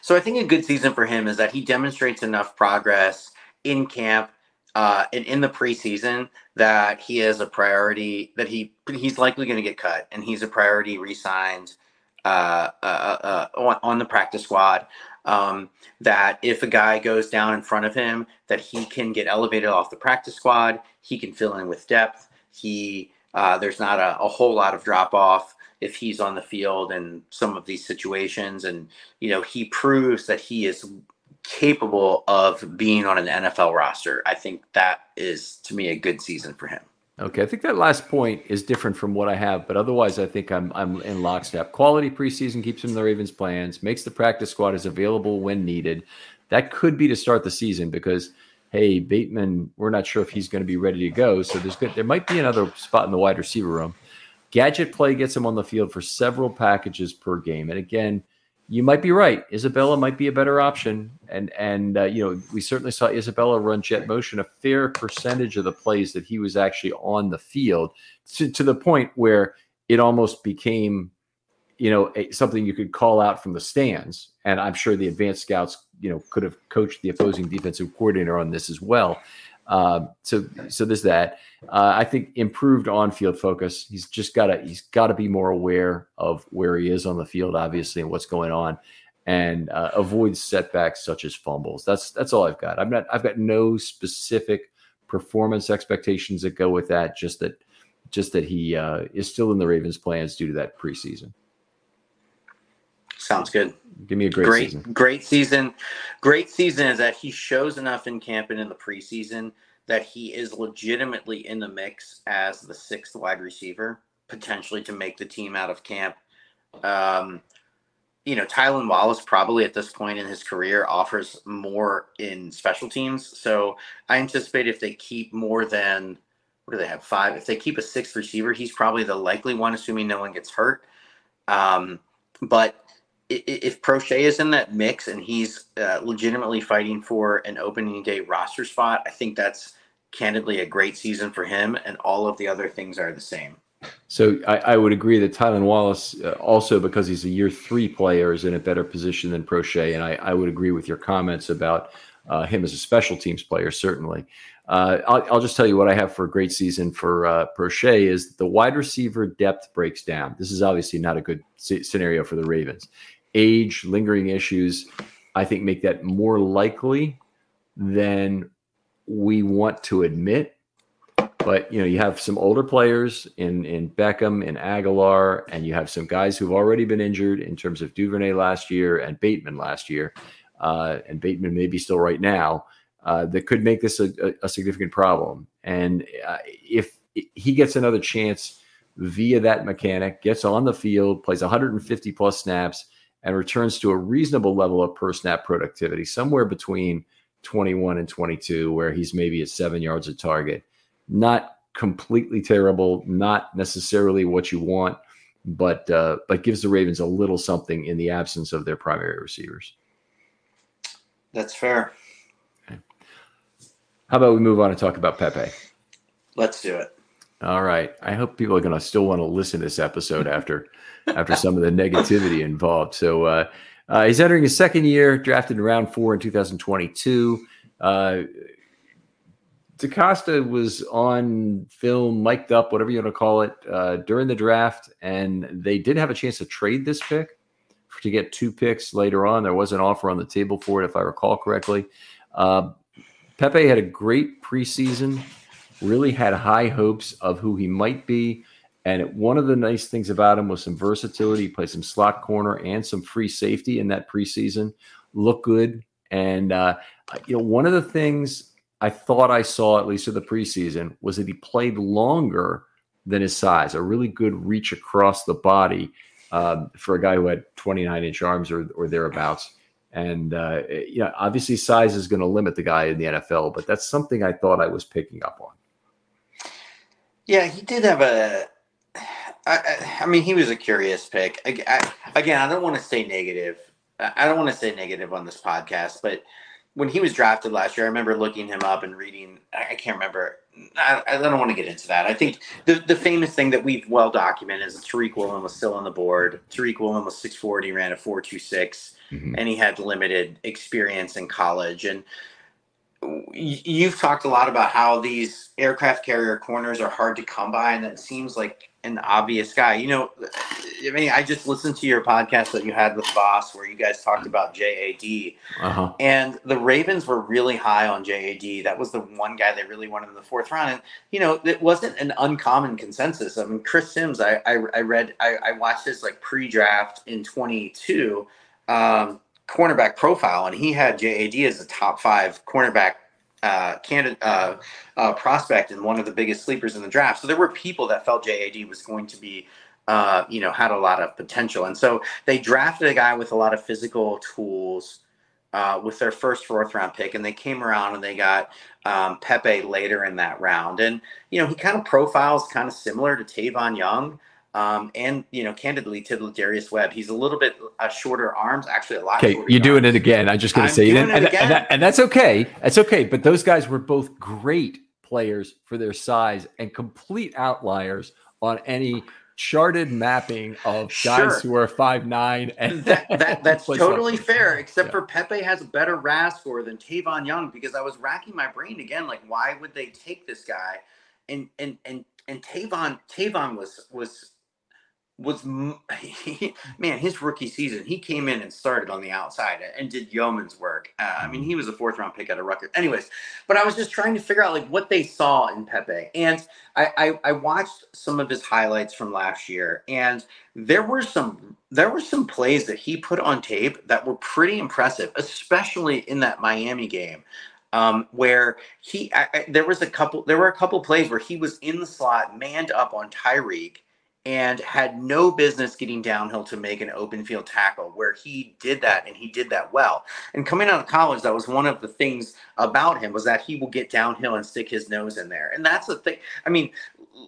So I think a good season for him is that he demonstrates enough progress in camp uh, and in the preseason that he is a priority. That he he's likely going to get cut, and he's a priority re-signed uh, uh, uh, on, on the practice squad um, that if a guy goes down in front of him, that he can get elevated off the practice squad. He can fill in with depth. He uh, there's not a, a, whole lot of drop off if he's on the field in some of these situations, and you know he proves that he is capable of being on an NFL roster. I think that is to me a good season for him. Okay, I think that last point is different from what I have, but otherwise, I think I'm I'm in lockstep. Quality preseason keeps him in the Ravens' plans, makes the practice squad as available when needed. That could be to start the season because, hey, Bateman, we're not sure if he's going to be ready to go. So there's good, there might be another spot in the wide receiver room. Gadget play gets him on the field for several packages per game, and again, you might be right. Isabella might be a better option, and and uh, you know we certainly saw Isabella run jet motion a fair percentage of the plays that he was actually on the field to, to the point where it almost became you know a, something you could call out from the stands. And I'm sure the advanced scouts you know could have coached the opposing defensive coordinator on this as well. Uh, so so there's that. Uh, I think improved on-field focus. He's just got to he's got to be more aware of where he is on the field, obviously, and what's going on, and uh, avoid setbacks such as fumbles. That's that's all I've got. I'm not. I've got no specific performance expectations that go with that. Just that just that he uh, is still in the Ravens' plans due to that preseason. Sounds good. Give me a great, great season. Great season. Great season is that he shows enough in camp and in the preseason that he is legitimately in the mix as the sixth wide receiver, potentially to make the team out of camp. Um, you know, Tylan Wallace probably at this point in his career offers more in special teams. So I anticipate if they keep more than what do they have five? If they keep a sixth receiver, he's probably the likely one, assuming no one gets hurt. Um, but if Proche is in that mix and he's uh, legitimately fighting for an opening day roster spot, I think that's candidly a great season for him, and all of the other things are the same. So I, I would agree that Tylan Wallace, uh, also because he's a year three player, is in a better position than Proche, and I, I would agree with your comments about uh, him as a special teams player. Certainly, uh, I'll, I'll, just tell you what I have for a great season for uh, Proche is the wide receiver depth breaks down. This is obviously not a good scenario for the Ravens. Age, lingering issues, I think make that more likely than we want to admit. But you know, you have some older players in in Beckham and Agholor, and you have some guys who've already been injured in terms of Duvernay last year and Bateman last year, uh, and Bateman maybe still right now. Uh, that could make this a, a, significant problem. And uh, if he gets another chance via that mechanic, gets on the field, plays 150 plus snaps, and returns to a reasonable level of per snap productivity, somewhere between 21 and 22, where he's maybe at seven yards a target. Not completely terrible, not necessarily what you want, but uh, but gives the Ravens a little something in the absence of their primary receivers. That's fair. Okay. How about we move on and talk about Pepe? Let's do it. All right. I hope people are going to still want to listen to this episode after after some of the negativity involved. So uh, uh, he's entering his second year, drafted in round four in 2022. Uh, DeCosta was on film, mic'd up, whatever you want to call it, uh, during the draft, and they did have a chance to trade this pick to get two picks later on. There was an offer on the table for it, if I recall correctly. Uh, Pepe had a great preseason, really had high hopes of who he might be. And one of the nice things about him was some versatility. He played some slot corner and some free safety in that preseason. Look good. And, uh, you know, one of the things I thought I saw, at least in the preseason, was that he played longer than his size, a really good reach across the body um, for a guy who had 29 inch arms or, or thereabouts. And, uh, know, obviously size is going to limit the guy in the NFL, but that's something I thought I was picking up on. Yeah, he did have a I, I, mean, he was a curious pick. I, I, again, I don't want to say negative. I don't want to say negative on this podcast, but when he was drafted last year, I remember looking him up and reading. I can't remember. I, I don't want to get into that. I think the, the famous thing that we've well documented is Tariq Woolen was still on the board. Tariq Woolen was 6'4", ran a 4.26, mm-hmm. and he had limited experience in college. And you've talked a lot about how these aircraft carrier corners are hard to come by, and that seems like an obvious guy. You know, I mean, I just listened to your podcast that you had with Boss where you guys talked about JAD, uh-huh. and the Ravens were really high on JAD. That was the one guy they really wanted in the fourth round, and you know, it wasn't an uncommon consensus. I mean, Chris Sims, I I, I read, I, I watched his like pre-draft in 22 um, cornerback profile, and he had JAD as a top five cornerback uh, candidate uh, uh, prospect and one of the biggest sleepers in the draft. So there were people that felt JAD was going to be, uh, you know, had a lot of potential, and so they drafted a guy with a lot of physical tools. Uh, with their first fourth round pick, and they came around and they got um, Pepe later in that round, and you know he kind of profiles kind of similar to Tavon Young, um, and you know, candidly, to Darius Webb, he's a little bit uh, shorter arms, actually a lot. Okay, you're doing it again. I'm just going to say, and, and, and, that, and, that's okay. That's okay. But those guys were both great players for their size and complete outliers on any charted mapping of guys who are five nine. And that, that that's totally fair. Except yeah. for Pepe has a better RAS score than Tavon Young because I was racking my brain again, like why would they take this guy? And and and and Tavon Tavon was was was man his rookie season he came in and started on the outside and did yeoman's work. Uh, i mean he was a fourth round pick at a Rutgers. Anyways but i was just trying to figure out like what they saw in pepe. And I, I, I watched some of his highlights from last year and there were some there were some plays that he put on tape that were pretty impressive especially in that miami game um, where he I, I, there was a couple there were a couple plays where he was in the slot manned up on tyreek and had no business getting downhill to make an open field tackle where he did that and he did that well. And coming out of college that was one of the things about him was that he will get downhill and stick his nose in there. And that's the thing i mean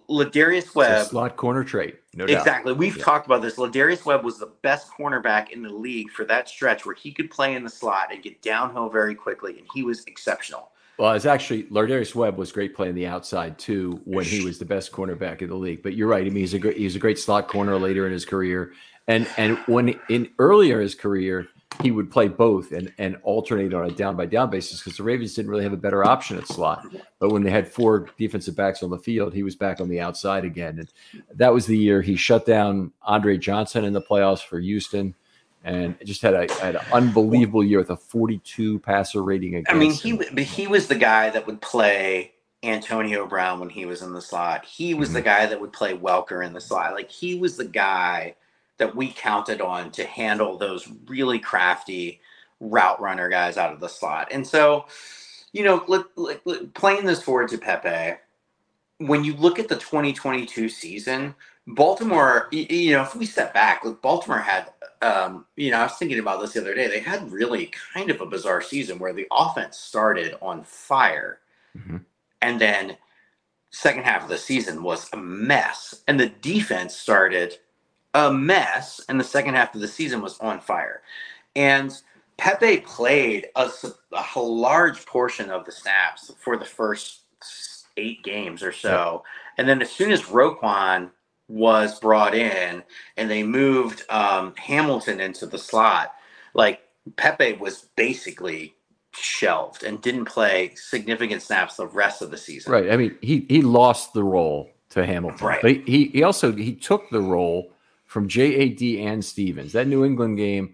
Lardarius Webb slot corner trait no exactly. Doubt. we've yeah. talked about this. Lardarius Webb was the best cornerback in the league for that stretch where he could play in the slot and get downhill very quickly and he was exceptional well, it's actually Lardarius Webb was great playing the outside too when he was the best cornerback in the league. But you're right. I mean, he's a great he's a great slot corner later in his career, and and when in earlier his career he would play both and and alternate on a down by down basis because the Ravens didn't really have a better option at slot. But when they had four defensive backs on the field, he was back on the outside again, and that was the year he shut down Andre Johnson in the playoffs for Houston and just had, a, had an unbelievable year with a 42 passer rating. Against I mean, he he was the guy that would play Antonio Brown when he was in the slot. He was mm-hmm. the guy that would play Welker in the slot. Like he was the guy that we counted on to handle those really crafty route runner guys out of the slot. And so, you know, playing this forward to Pepe, when you look at the 2022 season, Baltimore, you know, if we step back, look, Baltimore had um, you know, I was thinking about this the other day. They had really kind of a bizarre season where the offense started on fire, mm-hmm. and then second half of the season was a mess, and the defense started a mess, and the second half of the season was on fire, and Pepe played a, a large portion of the snaps for the first eight games or so, and then as soon as Roquan was brought in and they moved um, Hamilton into the slot, like Pepe was basically shelved and didn't play significant snaps the rest of the season. Right. I mean, he he lost the role to Hamilton. Right. But he he also he took the role from JAD and Stephens. That New England game,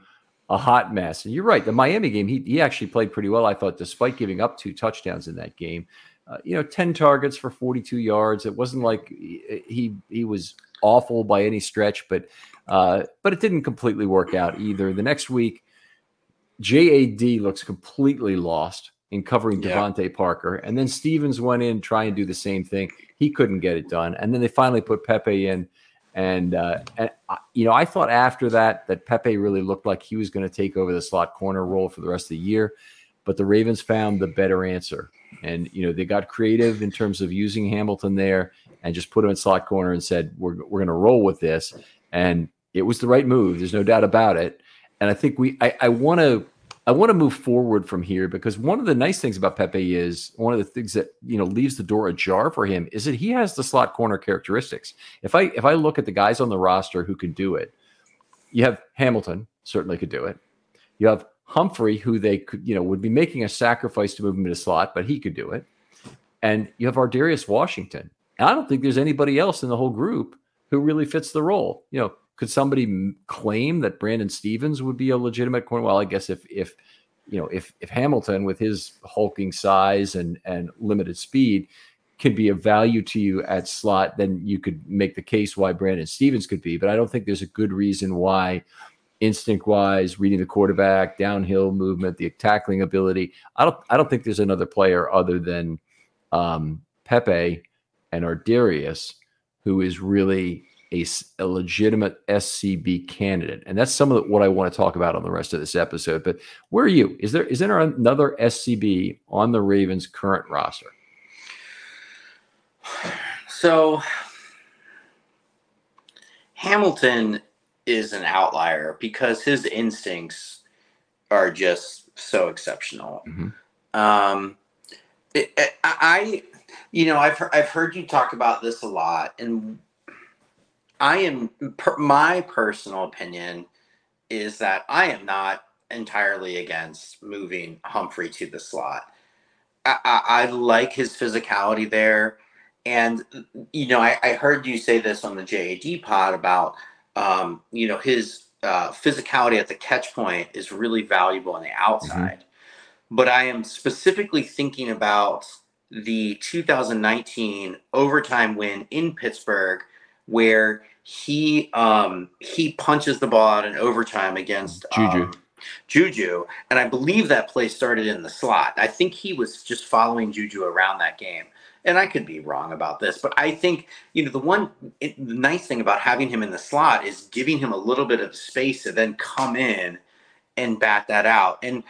a hot mess. And you're right. The Miami game, he he actually played pretty well. I thought, despite giving up two touchdowns in that game. Uh, you know, 10 targets for 42 yards. It wasn't like he he was awful by any stretch, but uh, but it didn't completely work out either. The next week, JAD looks completely lost in covering yeah. Parker, and then Stephens went in try and do the same thing. He couldn't get it done, and then they finally put Pepe in. And, uh, and uh, you know, I thought after that that Pepe really looked like he was going to take over the slot corner role for the rest of the year, but the Ravens found the better answer, and you know they got creative in terms of using Hamilton there and just put him in slot corner and said, we're, we're going to roll with this. And it was the right move. There's no doubt about it. And I think we, I want to, I want to move forward from here because one of the nice things about Pepe is one of the things that you know leaves the door ajar for him is that he has the slot corner characteristics. If I if I look at the guys on the roster who can do it, you have Hamilton certainly could do it. You have Humphrey who they could you know would be making a sacrifice to move him to slot, but he could do it. And you have Ar'Darius Washington and I don't think there's anybody else in the whole group who really fits the role. You know, could somebody claim that Brandon Stephens would be a legitimate corner? Well, I guess if if you know if if Hamilton with his hulking size and and limited speed can be of value to you at slot, then you could make the case why Brandon Stephens could be. But I don't think there's a good reason why instinct wise, reading the quarterback, downhill movement, the tackling ability. I don't I don't think there's another player other than um, Pepe and Ar'Darius, who is really a, a, legitimate SCB candidate. And that's some of the, what I want to talk about on the rest of this episode. But where are you? Is there is there another SCB on the Ravens current roster? So Hamilton is an outlier because his instincts are just so exceptional. Mm-hmm. Um, it, I you know, I've I've heard you talk about this a lot, and I am per, my personal opinion is that I am not entirely against moving Humphrey to the slot. I, I, I like his physicality there, and you know, I, I, heard you say this on the JAD pod about um, you know his uh, physicality at the catch point is really valuable on the mm-hmm. outside. Mm-hmm. But I am specifically thinking about the 2019 overtime win in Pittsburgh, where he um, he punches the ball out in overtime against Juju. Um, Juju, and I believe that play started in the slot. I think he was just following Juju around that game, and I could be wrong about this, but I think you know the one it, the nice thing about having him in the slot is giving him a little bit of space to then come in and bat that out. And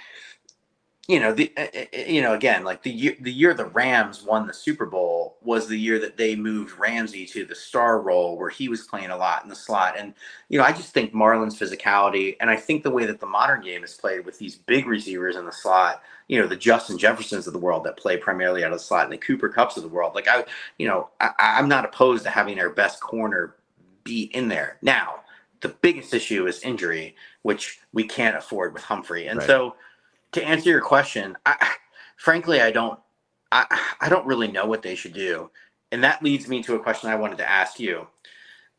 you know the uh, uh, uh, you know again like the year the year the Rams won the Super Bowl was the year that they moved Ramsey to the star role where he was playing a lot in the slot. And you know I just think Marlon's physicality and I think the way that the modern game is played with these big receivers in the slot you know the Justin Jeffersons of the world that play primarily out of the slot and the Cooper Kupps of the world like I you know I, I'm not opposed to having our best corner be in there. Now the biggest issue is injury which we can't afford with Humphrey. And right. so to answer your question, I, frankly, I don't, I, I don't really know what they should do, and that leads me to a question I wanted to ask you: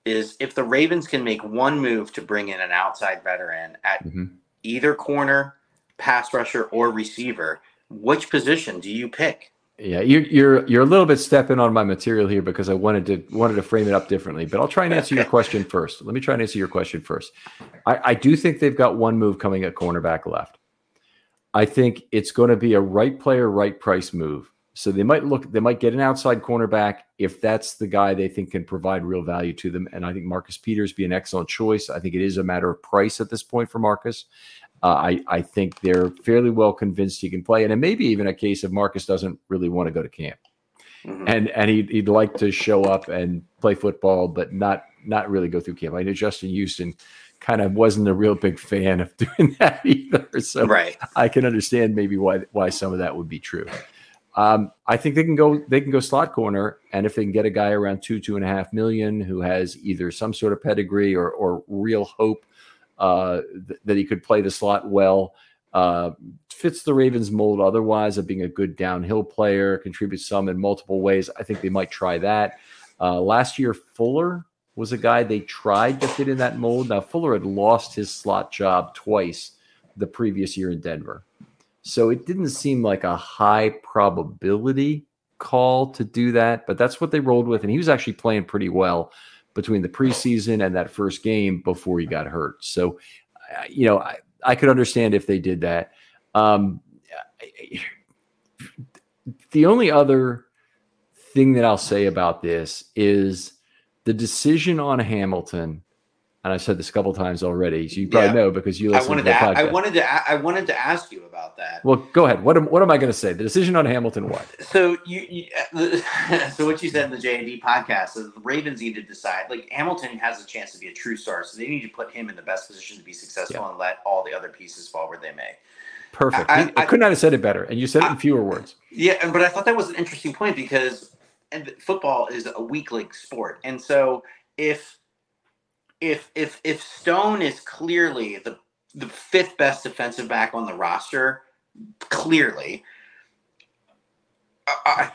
is if the Ravens can make one move to bring in an outside veteran at mm-hmm. either corner, pass rusher, or receiver, which position do you pick? Yeah, you're you're you're a little bit stepping on my material here because I wanted to wanted to frame it up differently. But I'll try and answer your question first. Let me try and answer your question first. I, I do think they've got one move coming at cornerback left. I think it's going to be a right player, right price move. So they might look, they might get an outside cornerback if that's the guy they think can provide real value to them. And I think Marcus Peters be an excellent choice. I think it is a matter of price at this point for Marcus. Uh, I I think they're fairly well convinced he can play, and it may be even a case of Marcus doesn't really want to go to camp, mm-hmm. and and he'd, he'd like to show up and play football, but not not really go through camp. I know Justin Houston kind of wasn't a real big fan of doing that either. So right. I can understand maybe why why some of that would be true. Um, I think they can go they can go slot corner, and if they can get a guy around two two and a half million who has either some sort of pedigree or or real hope uh, th- that he could play the slot well, uh, fits the Ravens mold otherwise of being a good downhill player, contributes some in multiple ways. I think they might try that. Uh, last year, Fuller was a guy they tried to fit in that mold. Now, Fuller had lost his slot job twice the previous year in Denver. So it didn't seem like a high probability call to do that, but that's what they rolled with. And he was actually playing pretty well between the preseason and that first game before he got hurt. So, you know, I, I could understand if they did that. Um, the only other thing that I'll say about this is the decision on Hamilton, and I've said this a couple times already, so you probably yeah. know because you listen I wanted to, to I wanted to I wanted to ask you about that. Well, go ahead. What am, what am I going to say? The decision on Hamilton. What? So you, you so what you said in the J and D podcast is the Ravens need to decide. Like Hamilton has a chance to be a true star, so they need to put him in the best position to be successful yeah. and let all the other pieces fall where they may. Perfect. I, I, I, could not have said it better, and you said it in fewer words. Yeah, but I thought that was an interesting point because and football is a weak link sport, and so if if if if Stone is clearly the the fifth best defensive back on the roster, clearly, uh,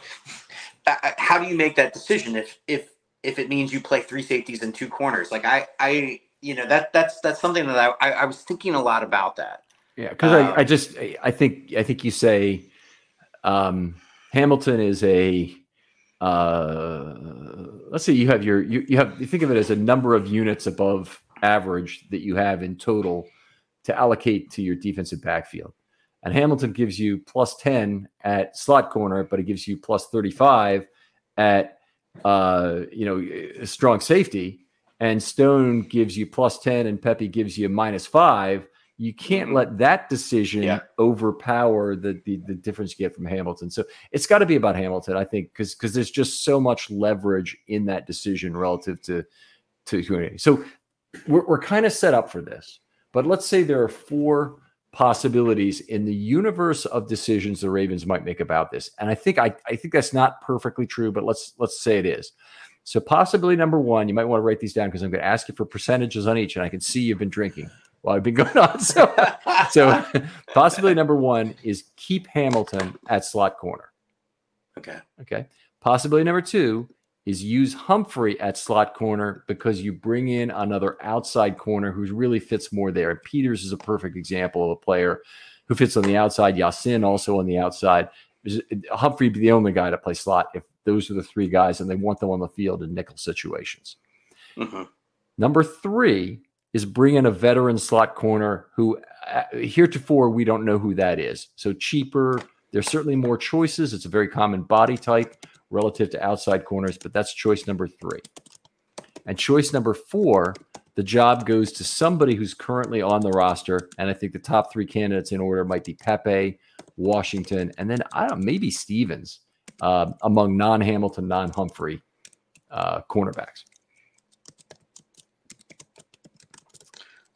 uh, how do you make that decision if if if it means you play three safeties and two corners? Like I I you know that that's that's something that I I, I was thinking a lot about that. Yeah, because um, I I just I think I think you say um, Hamilton is a uh, let's say you have your you, you have you think of it as a number of units above average that you have in total to allocate to your defensive backfield. And Hamilton gives you plus 10 at slot corner, but it gives you plus 35 at uh, you know strong safety. And Stone gives you plus 10 and Pepe gives you minus five you can't let that decision yeah. overpower the, the, the difference you get from Hamilton. So it's got to be about Hamilton, I think, because because there's just so much leverage in that decision relative to to community. So we're we're kind of set up for this, but let's say there are four possibilities in the universe of decisions the Ravens might make about this, and I think I I think that's not perfectly true, but let's let's say it is. So possibility number one, you might want to write these down because I'm going to ask you for percentages on each, and I can see you've been drinking while I've been going on. So, so possibility number one is keep Hamilton at slot corner. Okay. Okay. Possibility number two is use Humphrey at slot corner because you bring in another outside corner who really fits more there. And Peters is a perfect example of a player who fits on the outside. Ya-Sin also on the outside. Humphrey be the only guy to play slot if those are the three guys and they want them on the field in nickel situations. Mm-hmm. Number three is bring in a veteran slot corner who uh, heretofore we don't know who that is. So cheaper. There's certainly more choices. It's a very common body type. relative to outside corners, but that's choice number three. And choice number four, the job goes to somebody who's currently on the roster. And I think the top three candidates in order might be Pepe, Washington, and then I don't maybe Stephens uh, among non Hamilton, non Humphrey uh, cornerbacks.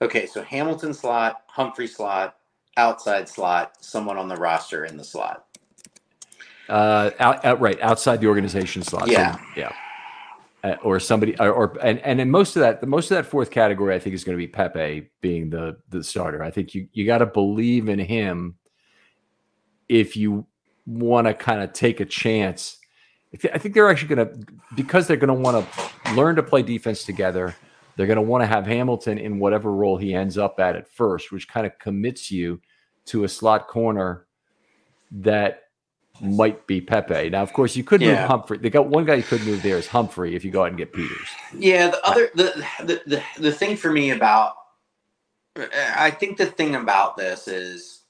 Okay, so Hamilton slot, Humphrey slot, outside slot, someone on the roster in the slot. Uh, out, out right outside the organization slot. Yeah, so, yeah. Uh, or somebody, or, or and and in most of that, the most of that fourth category, I think is going to be Pepe being the the starter. I think you you got to believe in him if you want to kind of take a chance. I think they're actually going to because they're going to want to learn to play defense together. They're going to want to have Hamilton in whatever role he ends up at at first, which kind of commits you to a slot corner that might be Pepe. Now, of course, you could move Humphrey. They got one guy you could move there is Humphrey if you go out and get Peters. Yeah, the other the the the, the thing for me about I think the thing about this is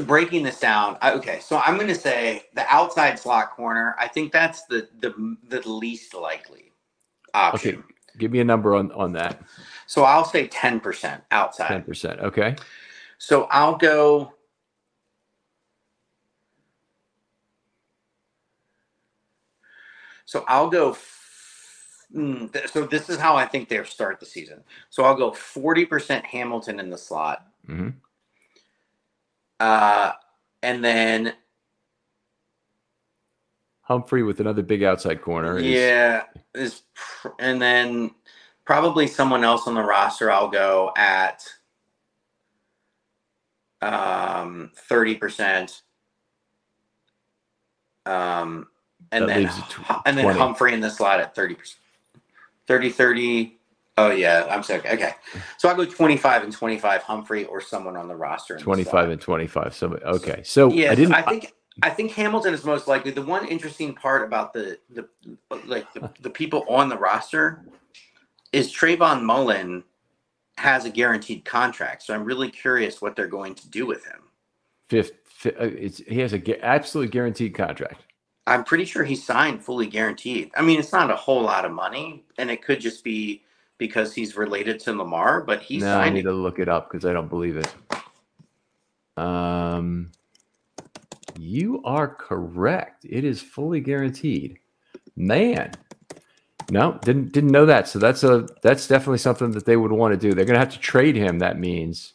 breaking this down. I- Okay, so I'm going to say the outside slot corner. I think that's the the the least likely option. Okay, give me a number on on that. So I'll say 10% outside. Ten percent. Okay. So I'll go. So I'll go. f- mm, So this is how I think they'll start the season. So I'll go forty percent Hamilton in the slot, hmm uh, and then Humphrey with another big outside corner. is- yeah, is and then probably someone else on the roster. I'll go at um thirty percent. Um, and then tw- and then 20. Humphrey in the slot at 30 percent. 30 30. Oh yeah, I'm sorry. Okay. So I'll go 25 and 25 Humphrey or someone on the roster. in the 25 and 25. So okay. So Yes, I didn't I think I think Hamilton is most likely. The one interesting part about the the like the, the people on the roster is Trayvon Mullen has a guaranteed contract. So I'm really curious what they're going to do with him. fifth, fi- uh, it's, he has a gu- absolutely guaranteed contract. I'm pretty sure he signed fully guaranteed. I mean, it's not a whole lot of money, and it could just be because he's related to Lamar, but he no, I need it. to look it up because I don't believe it. Um, you are correct. It is fully guaranteed. Man, no, didn't didn't know that. So that's a that's definitely something that they would want to do. They're going to have to trade him. That means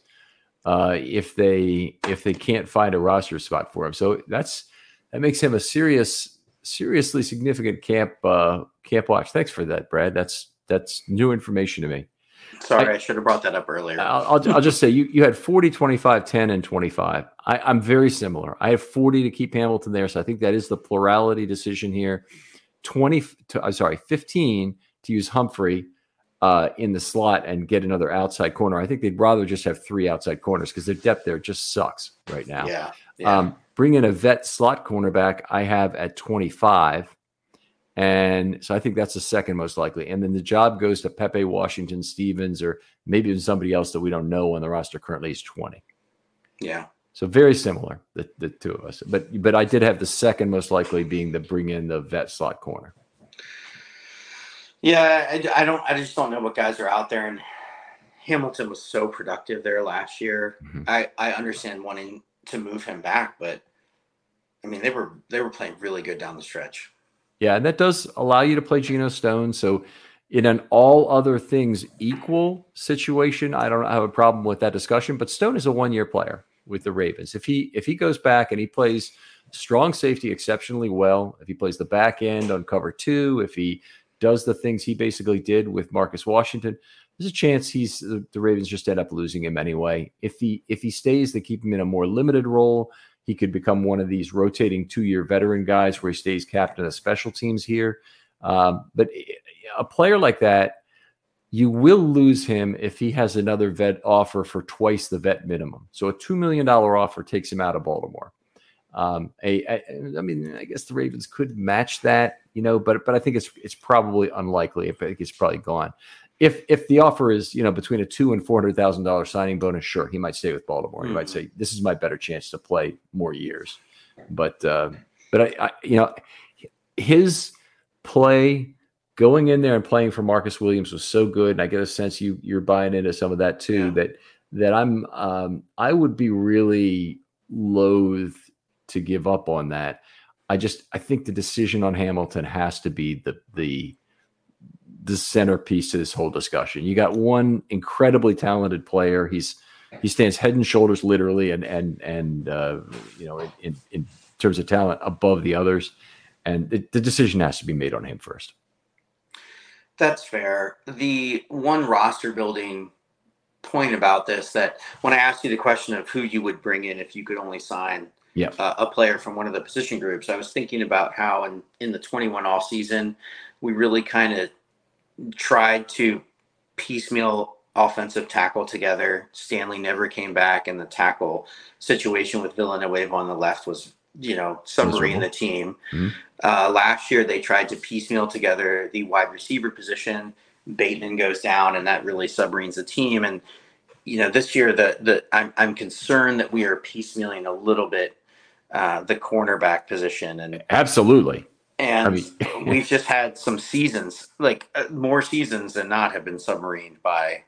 uh, if they if they can't find a roster spot for him. So that's that makes him a serious seriously significant camp uh, camp watch. Thanks for that, Brad. That's that's new information to me. Sorry, I- I, should have brought that up earlier. I'll, I'll, I'll just say you, you had 40, 25, 10, and 25. I, I'm very similar. I have 40 to keep Hamilton there. So I think that is the plurality decision here. 20, to, I'm sorry, 15 to use Humphrey uh, in the slot and get another outside corner. I think they'd rather just have three outside corners because their depth there just sucks right now. yeah, yeah. Um, bring in a vet slot cornerback, I have at 25. And so I think that's the second most likely. And then the job goes to Pepe Washington Stephens or maybe even somebody else that we don't know on the roster currently is 20. yeah. So very similar, the, the two of us. But but I did have the second most likely being the bring in the vet slot corner. Yeah, I, I don't. I just don't know what guys are out there. And Hamilton was so productive there last year. Mhm. I I understand wanting to move him back, but I mean they were they were playing really good down the stretch. Yeah, and that does allow you to play Geno Stone. So, in an all other things equal situation, I don't have a problem with that discussion. But Stone is a one year player with the Ravens. If he if he goes back and he plays strong safety exceptionally well, if he plays the back end on cover two, if he does the things he basically did with Marcus Washington, there's a chance he's the, Ravens just end up losing him anyway. If he if he stays, they keep him in a more limited role. He could become one of these rotating two-year veteran guys where he stays captain of special teams here. Um, but a player like that, you will lose him if he has another vet offer for twice the vet minimum. So a two million dollar offer takes him out of Baltimore. Um, a, a, I mean, I guess the Ravens could match that, you know, but but I think it's it's probably unlikely. I think it's probably gone. If if the offer is you know between a two and four hundred thousand dollars signing bonus, sure, he might stay with Baltimore. He might Mhm. say this is my better chance to play more years. But uh, But I, I, you know, his play going in there and playing for Marcus Williams was so good, and I get a sense you you're buying into some of that too. Yeah. That that I'm um, I would be really loath to give up on that. I just I think the decision on Hamilton has to be the the the centerpiece to this whole discussion. You got one incredibly talented player. He's he stands head and shoulders literally and and and uh, you know in, in terms of talent above the others. And the, the decision has to be made on him first. That's fair. The one roster building point about this that when I asked you the question of who you would bring in if you could only sign yeah. Uh, a player from one of the position groups. I was thinking about how in, in the 21 off season, we really kind of tried to piecemeal offensive tackle together. Stanley never came back, and the tackle situation with Villanueva on the left was, you know, submarine the team. Mm-hmm. Uh, last year, they tried to piecemeal together the wide receiver position. Bateman goes down, and that really submarines the team. And you know, this year, the the I'm I'm concerned that we are piecemealing a little bit uh, the cornerback position and absolutely and I mean, we've just had some seasons like uh, more seasons than not have been submarined by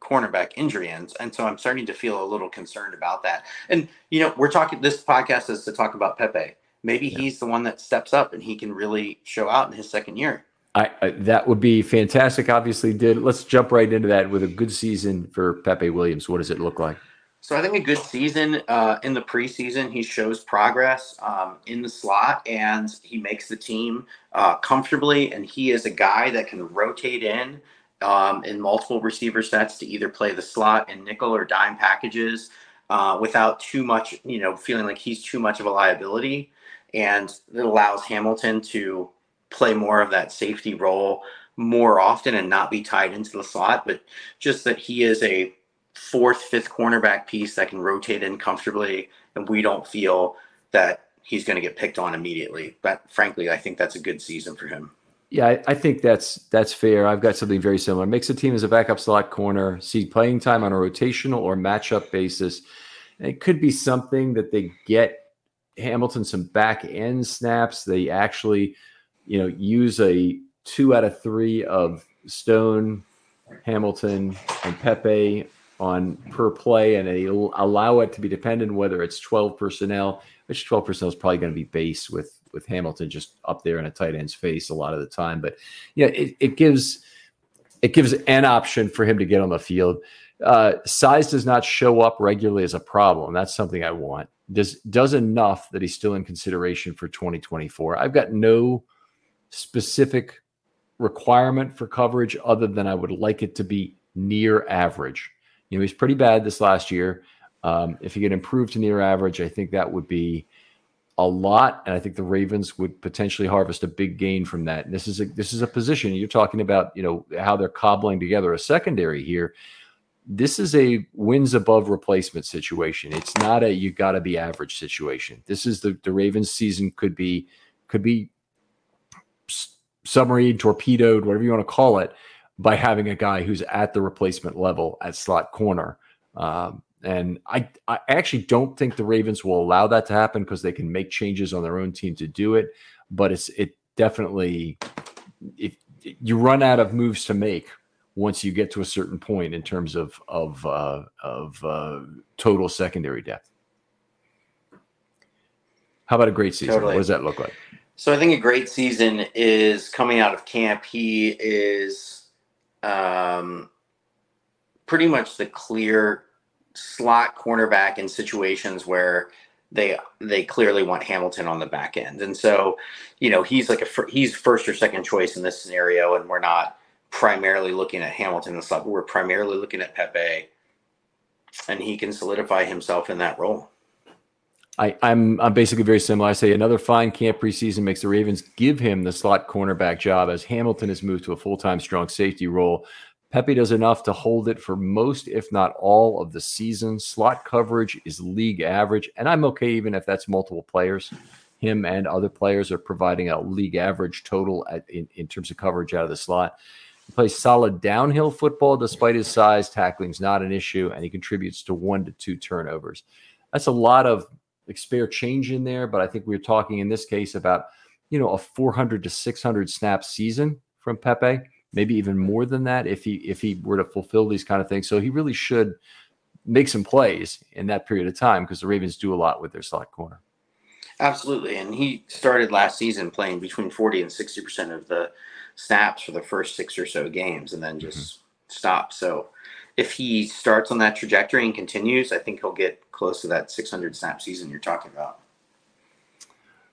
cornerback injury ends and so i'm starting to feel a little concerned about that. And you know we're talking this podcast is to talk about pepe. Maybe yeah. he's the one that steps up and he can really show out in his second year. I, I, that would be fantastic. Obviously did. Let's jump right into that with a good season for pepe williams. What does it look like so I think a good season uh, in the preseason, he shows progress um, in the slot and he makes the team uh, comfortably. And he is a guy that can rotate in um, in multiple receiver sets to either play the slot in nickel or dime packages uh, without too much, you know, feeling like he's too much of a liability. And it allows Hamilton to play more of that safety role more often and not be tied into the slot, but just that he is a fourth, fifth cornerback piece that can rotate in comfortably, and we don't feel that he's going to get picked on immediately. But frankly, I think that's a good season for him. Yeah, I, I, think that's that's fair. I've got something very similar. Makes a team as a backup slot corner, see playing time on a rotational or matchup basis. And it could be something that they get Hamilton some back end snaps. They actually, you know, use a two out of three of Stone, Hamilton, and Pepe on per play and they allow it to be dependent whether it's 12 personnel which 12 personnel is probably going to be base with with hamilton just up there in a tight end's face a lot of the time. But yeah it, it gives it gives an option for him to get on the field. Uh, size does not show up regularly as a problem. That's something i want. Does does enough that he's still in consideration for 2024 i've got no specific requirement for coverage other than i would like it to be near average you know, he's pretty bad this last year. Um, if he could improve to near average, I think that would be a lot, and I think the Ravens would potentially harvest a big gain from that. And this is a this is a position you're talking about. You know how they're cobbling together a secondary here. This is a wins above replacement situation. It's not a you got to be average situation. This is the the Ravens season could be could be submarine torpedoed, whatever you want to call it, by having a guy who's at the replacement level at slot corner. Um, and I, I actually don't think the Ravens will allow that to happen because they can make changes on their own team to do it. But it's it definitely if you run out of moves to make once you get to a certain point in terms of of uh, of uh, total secondary depth. How about a great season? Totally. What does that look like? So I think a great season is coming out of camp. He is um, pretty much the clear slot cornerback in situations where they they clearly want Hamilton on the back end, and so you know he's like a he's first or second choice in this scenario, and we're not primarily looking at Hamilton in the slot. We're primarily looking at Pepe, and he can solidify himself in that role. I, I'm I'm basically very similar. I say another fine camp preseason makes the Ravens give him the slot cornerback job as Hamilton has moved to a full time strong safety role. Pepe does enough to hold it for most, if not all, of the season. Slot coverage is league average, and I'm okay even if that's multiple players. Him and other players are providing a league average total at, in, in terms of coverage out of the slot. He plays solid downhill football despite his size. Tackling's not an issue, and he contributes to one to two turnovers. That's a lot of like spare change in there, but I think we're talking in this case about you know a 400 to 600 snap season from Pepe, maybe even more than that if he if he were to fulfill these kind of things. So he really should make some plays in that period of time because the Ravens do a lot with their slot corner. Absolutely, and he started last season playing between 40 and 60 percent of the snaps for the first six or so games, and then just mm-hmm. stopped. So if he starts on that trajectory and continues, I think he'll get close to that 600 snap season you're talking about.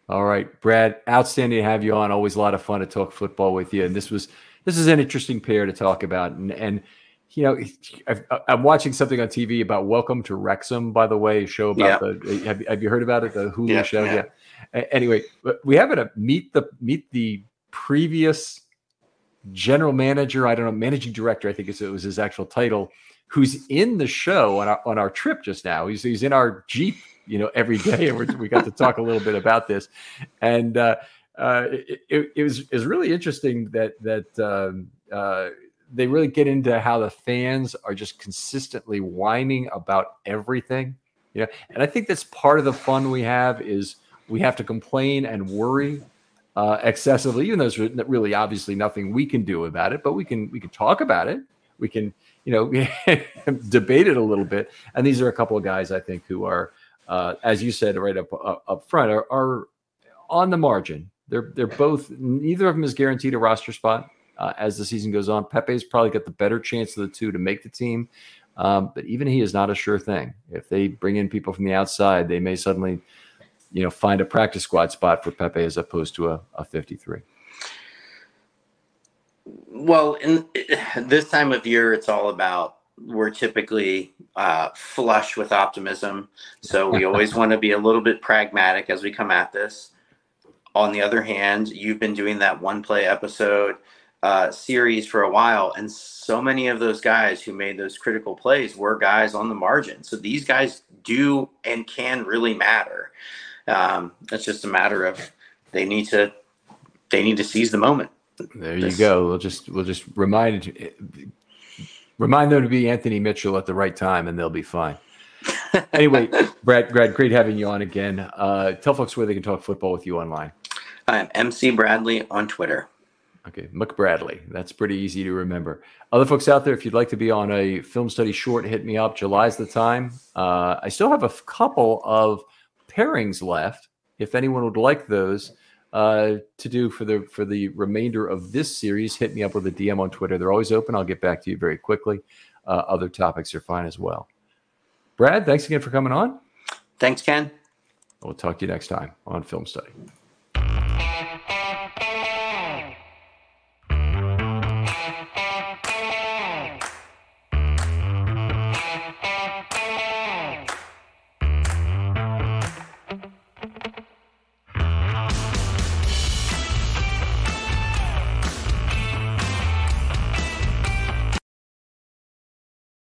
All right, Brad, outstanding to have you on. Always a lot of fun to talk football with you. And this was this is an interesting pair to talk about. And and you know, i am watching something on TV about Welcome to Wrexham. By the way, a show about yeah. the have, have you heard about it? The Hulu yeah, show. Yeah. yeah. Anyway, we have a uh, meet the meet the previous general manager. I don't know, managing director. I think it was his actual title who's in the show on our, on our trip just now. He's, he's in our Jeep, you know, every day. And we got to talk a little bit about this. And uh, uh, it, it, it, was, it was really interesting that, that um, uh, they really get into how the fans are just consistently whining about everything. You know, and I think that's part of the fun we have is we have to complain and worry uh, excessively, even though there's really obviously nothing we can do about it, but we can we can talk about it. We can you know, debate it a little bit. And these are a couple of guys I think who are, uh, as you said right up uh, up front, are, are, on the margin. They're they're both. Neither of them is guaranteed a roster spot uh, as the season goes on. Pepe's probably got the better chance of the two to make the team. Um, but even he is not a sure thing. If they bring in people from the outside, they may suddenly, you know, find a practice squad spot for Pepe as opposed to a, a 53. Well, in this time of year, it's all about we're typically uh, flush with optimism, so we always want to be a little bit pragmatic as we come at this. On the other hand, you've been doing that one play episode uh, series for a while, and so many of those guys who made those critical plays were guys on the margin. So these guys do and can really matter. Um, it's just a matter of they need to they need to seize the moment. There you go. We'll just we'll just remind remind them to be Anthony Mitchell at the right time, and they'll be fine. anyway, Brad, Brad, great having you on again. Uh, tell folks where they can talk football with you online. I'm MC Bradley on Twitter. Okay, McBradley. That's pretty easy to remember. Other folks out there, if you'd like to be on a film study short, hit me up. July's the time. Uh, I still have a couple of pairings left. If anyone would like those, uh, to do for the for the remainder of this series, hit me up with a DM on Twitter. They're always open. I'll get back to you very quickly. Uh, other topics are fine as well. Brad, thanks again for coming on. Thanks, Ken. We'll talk to you next time on Film Study.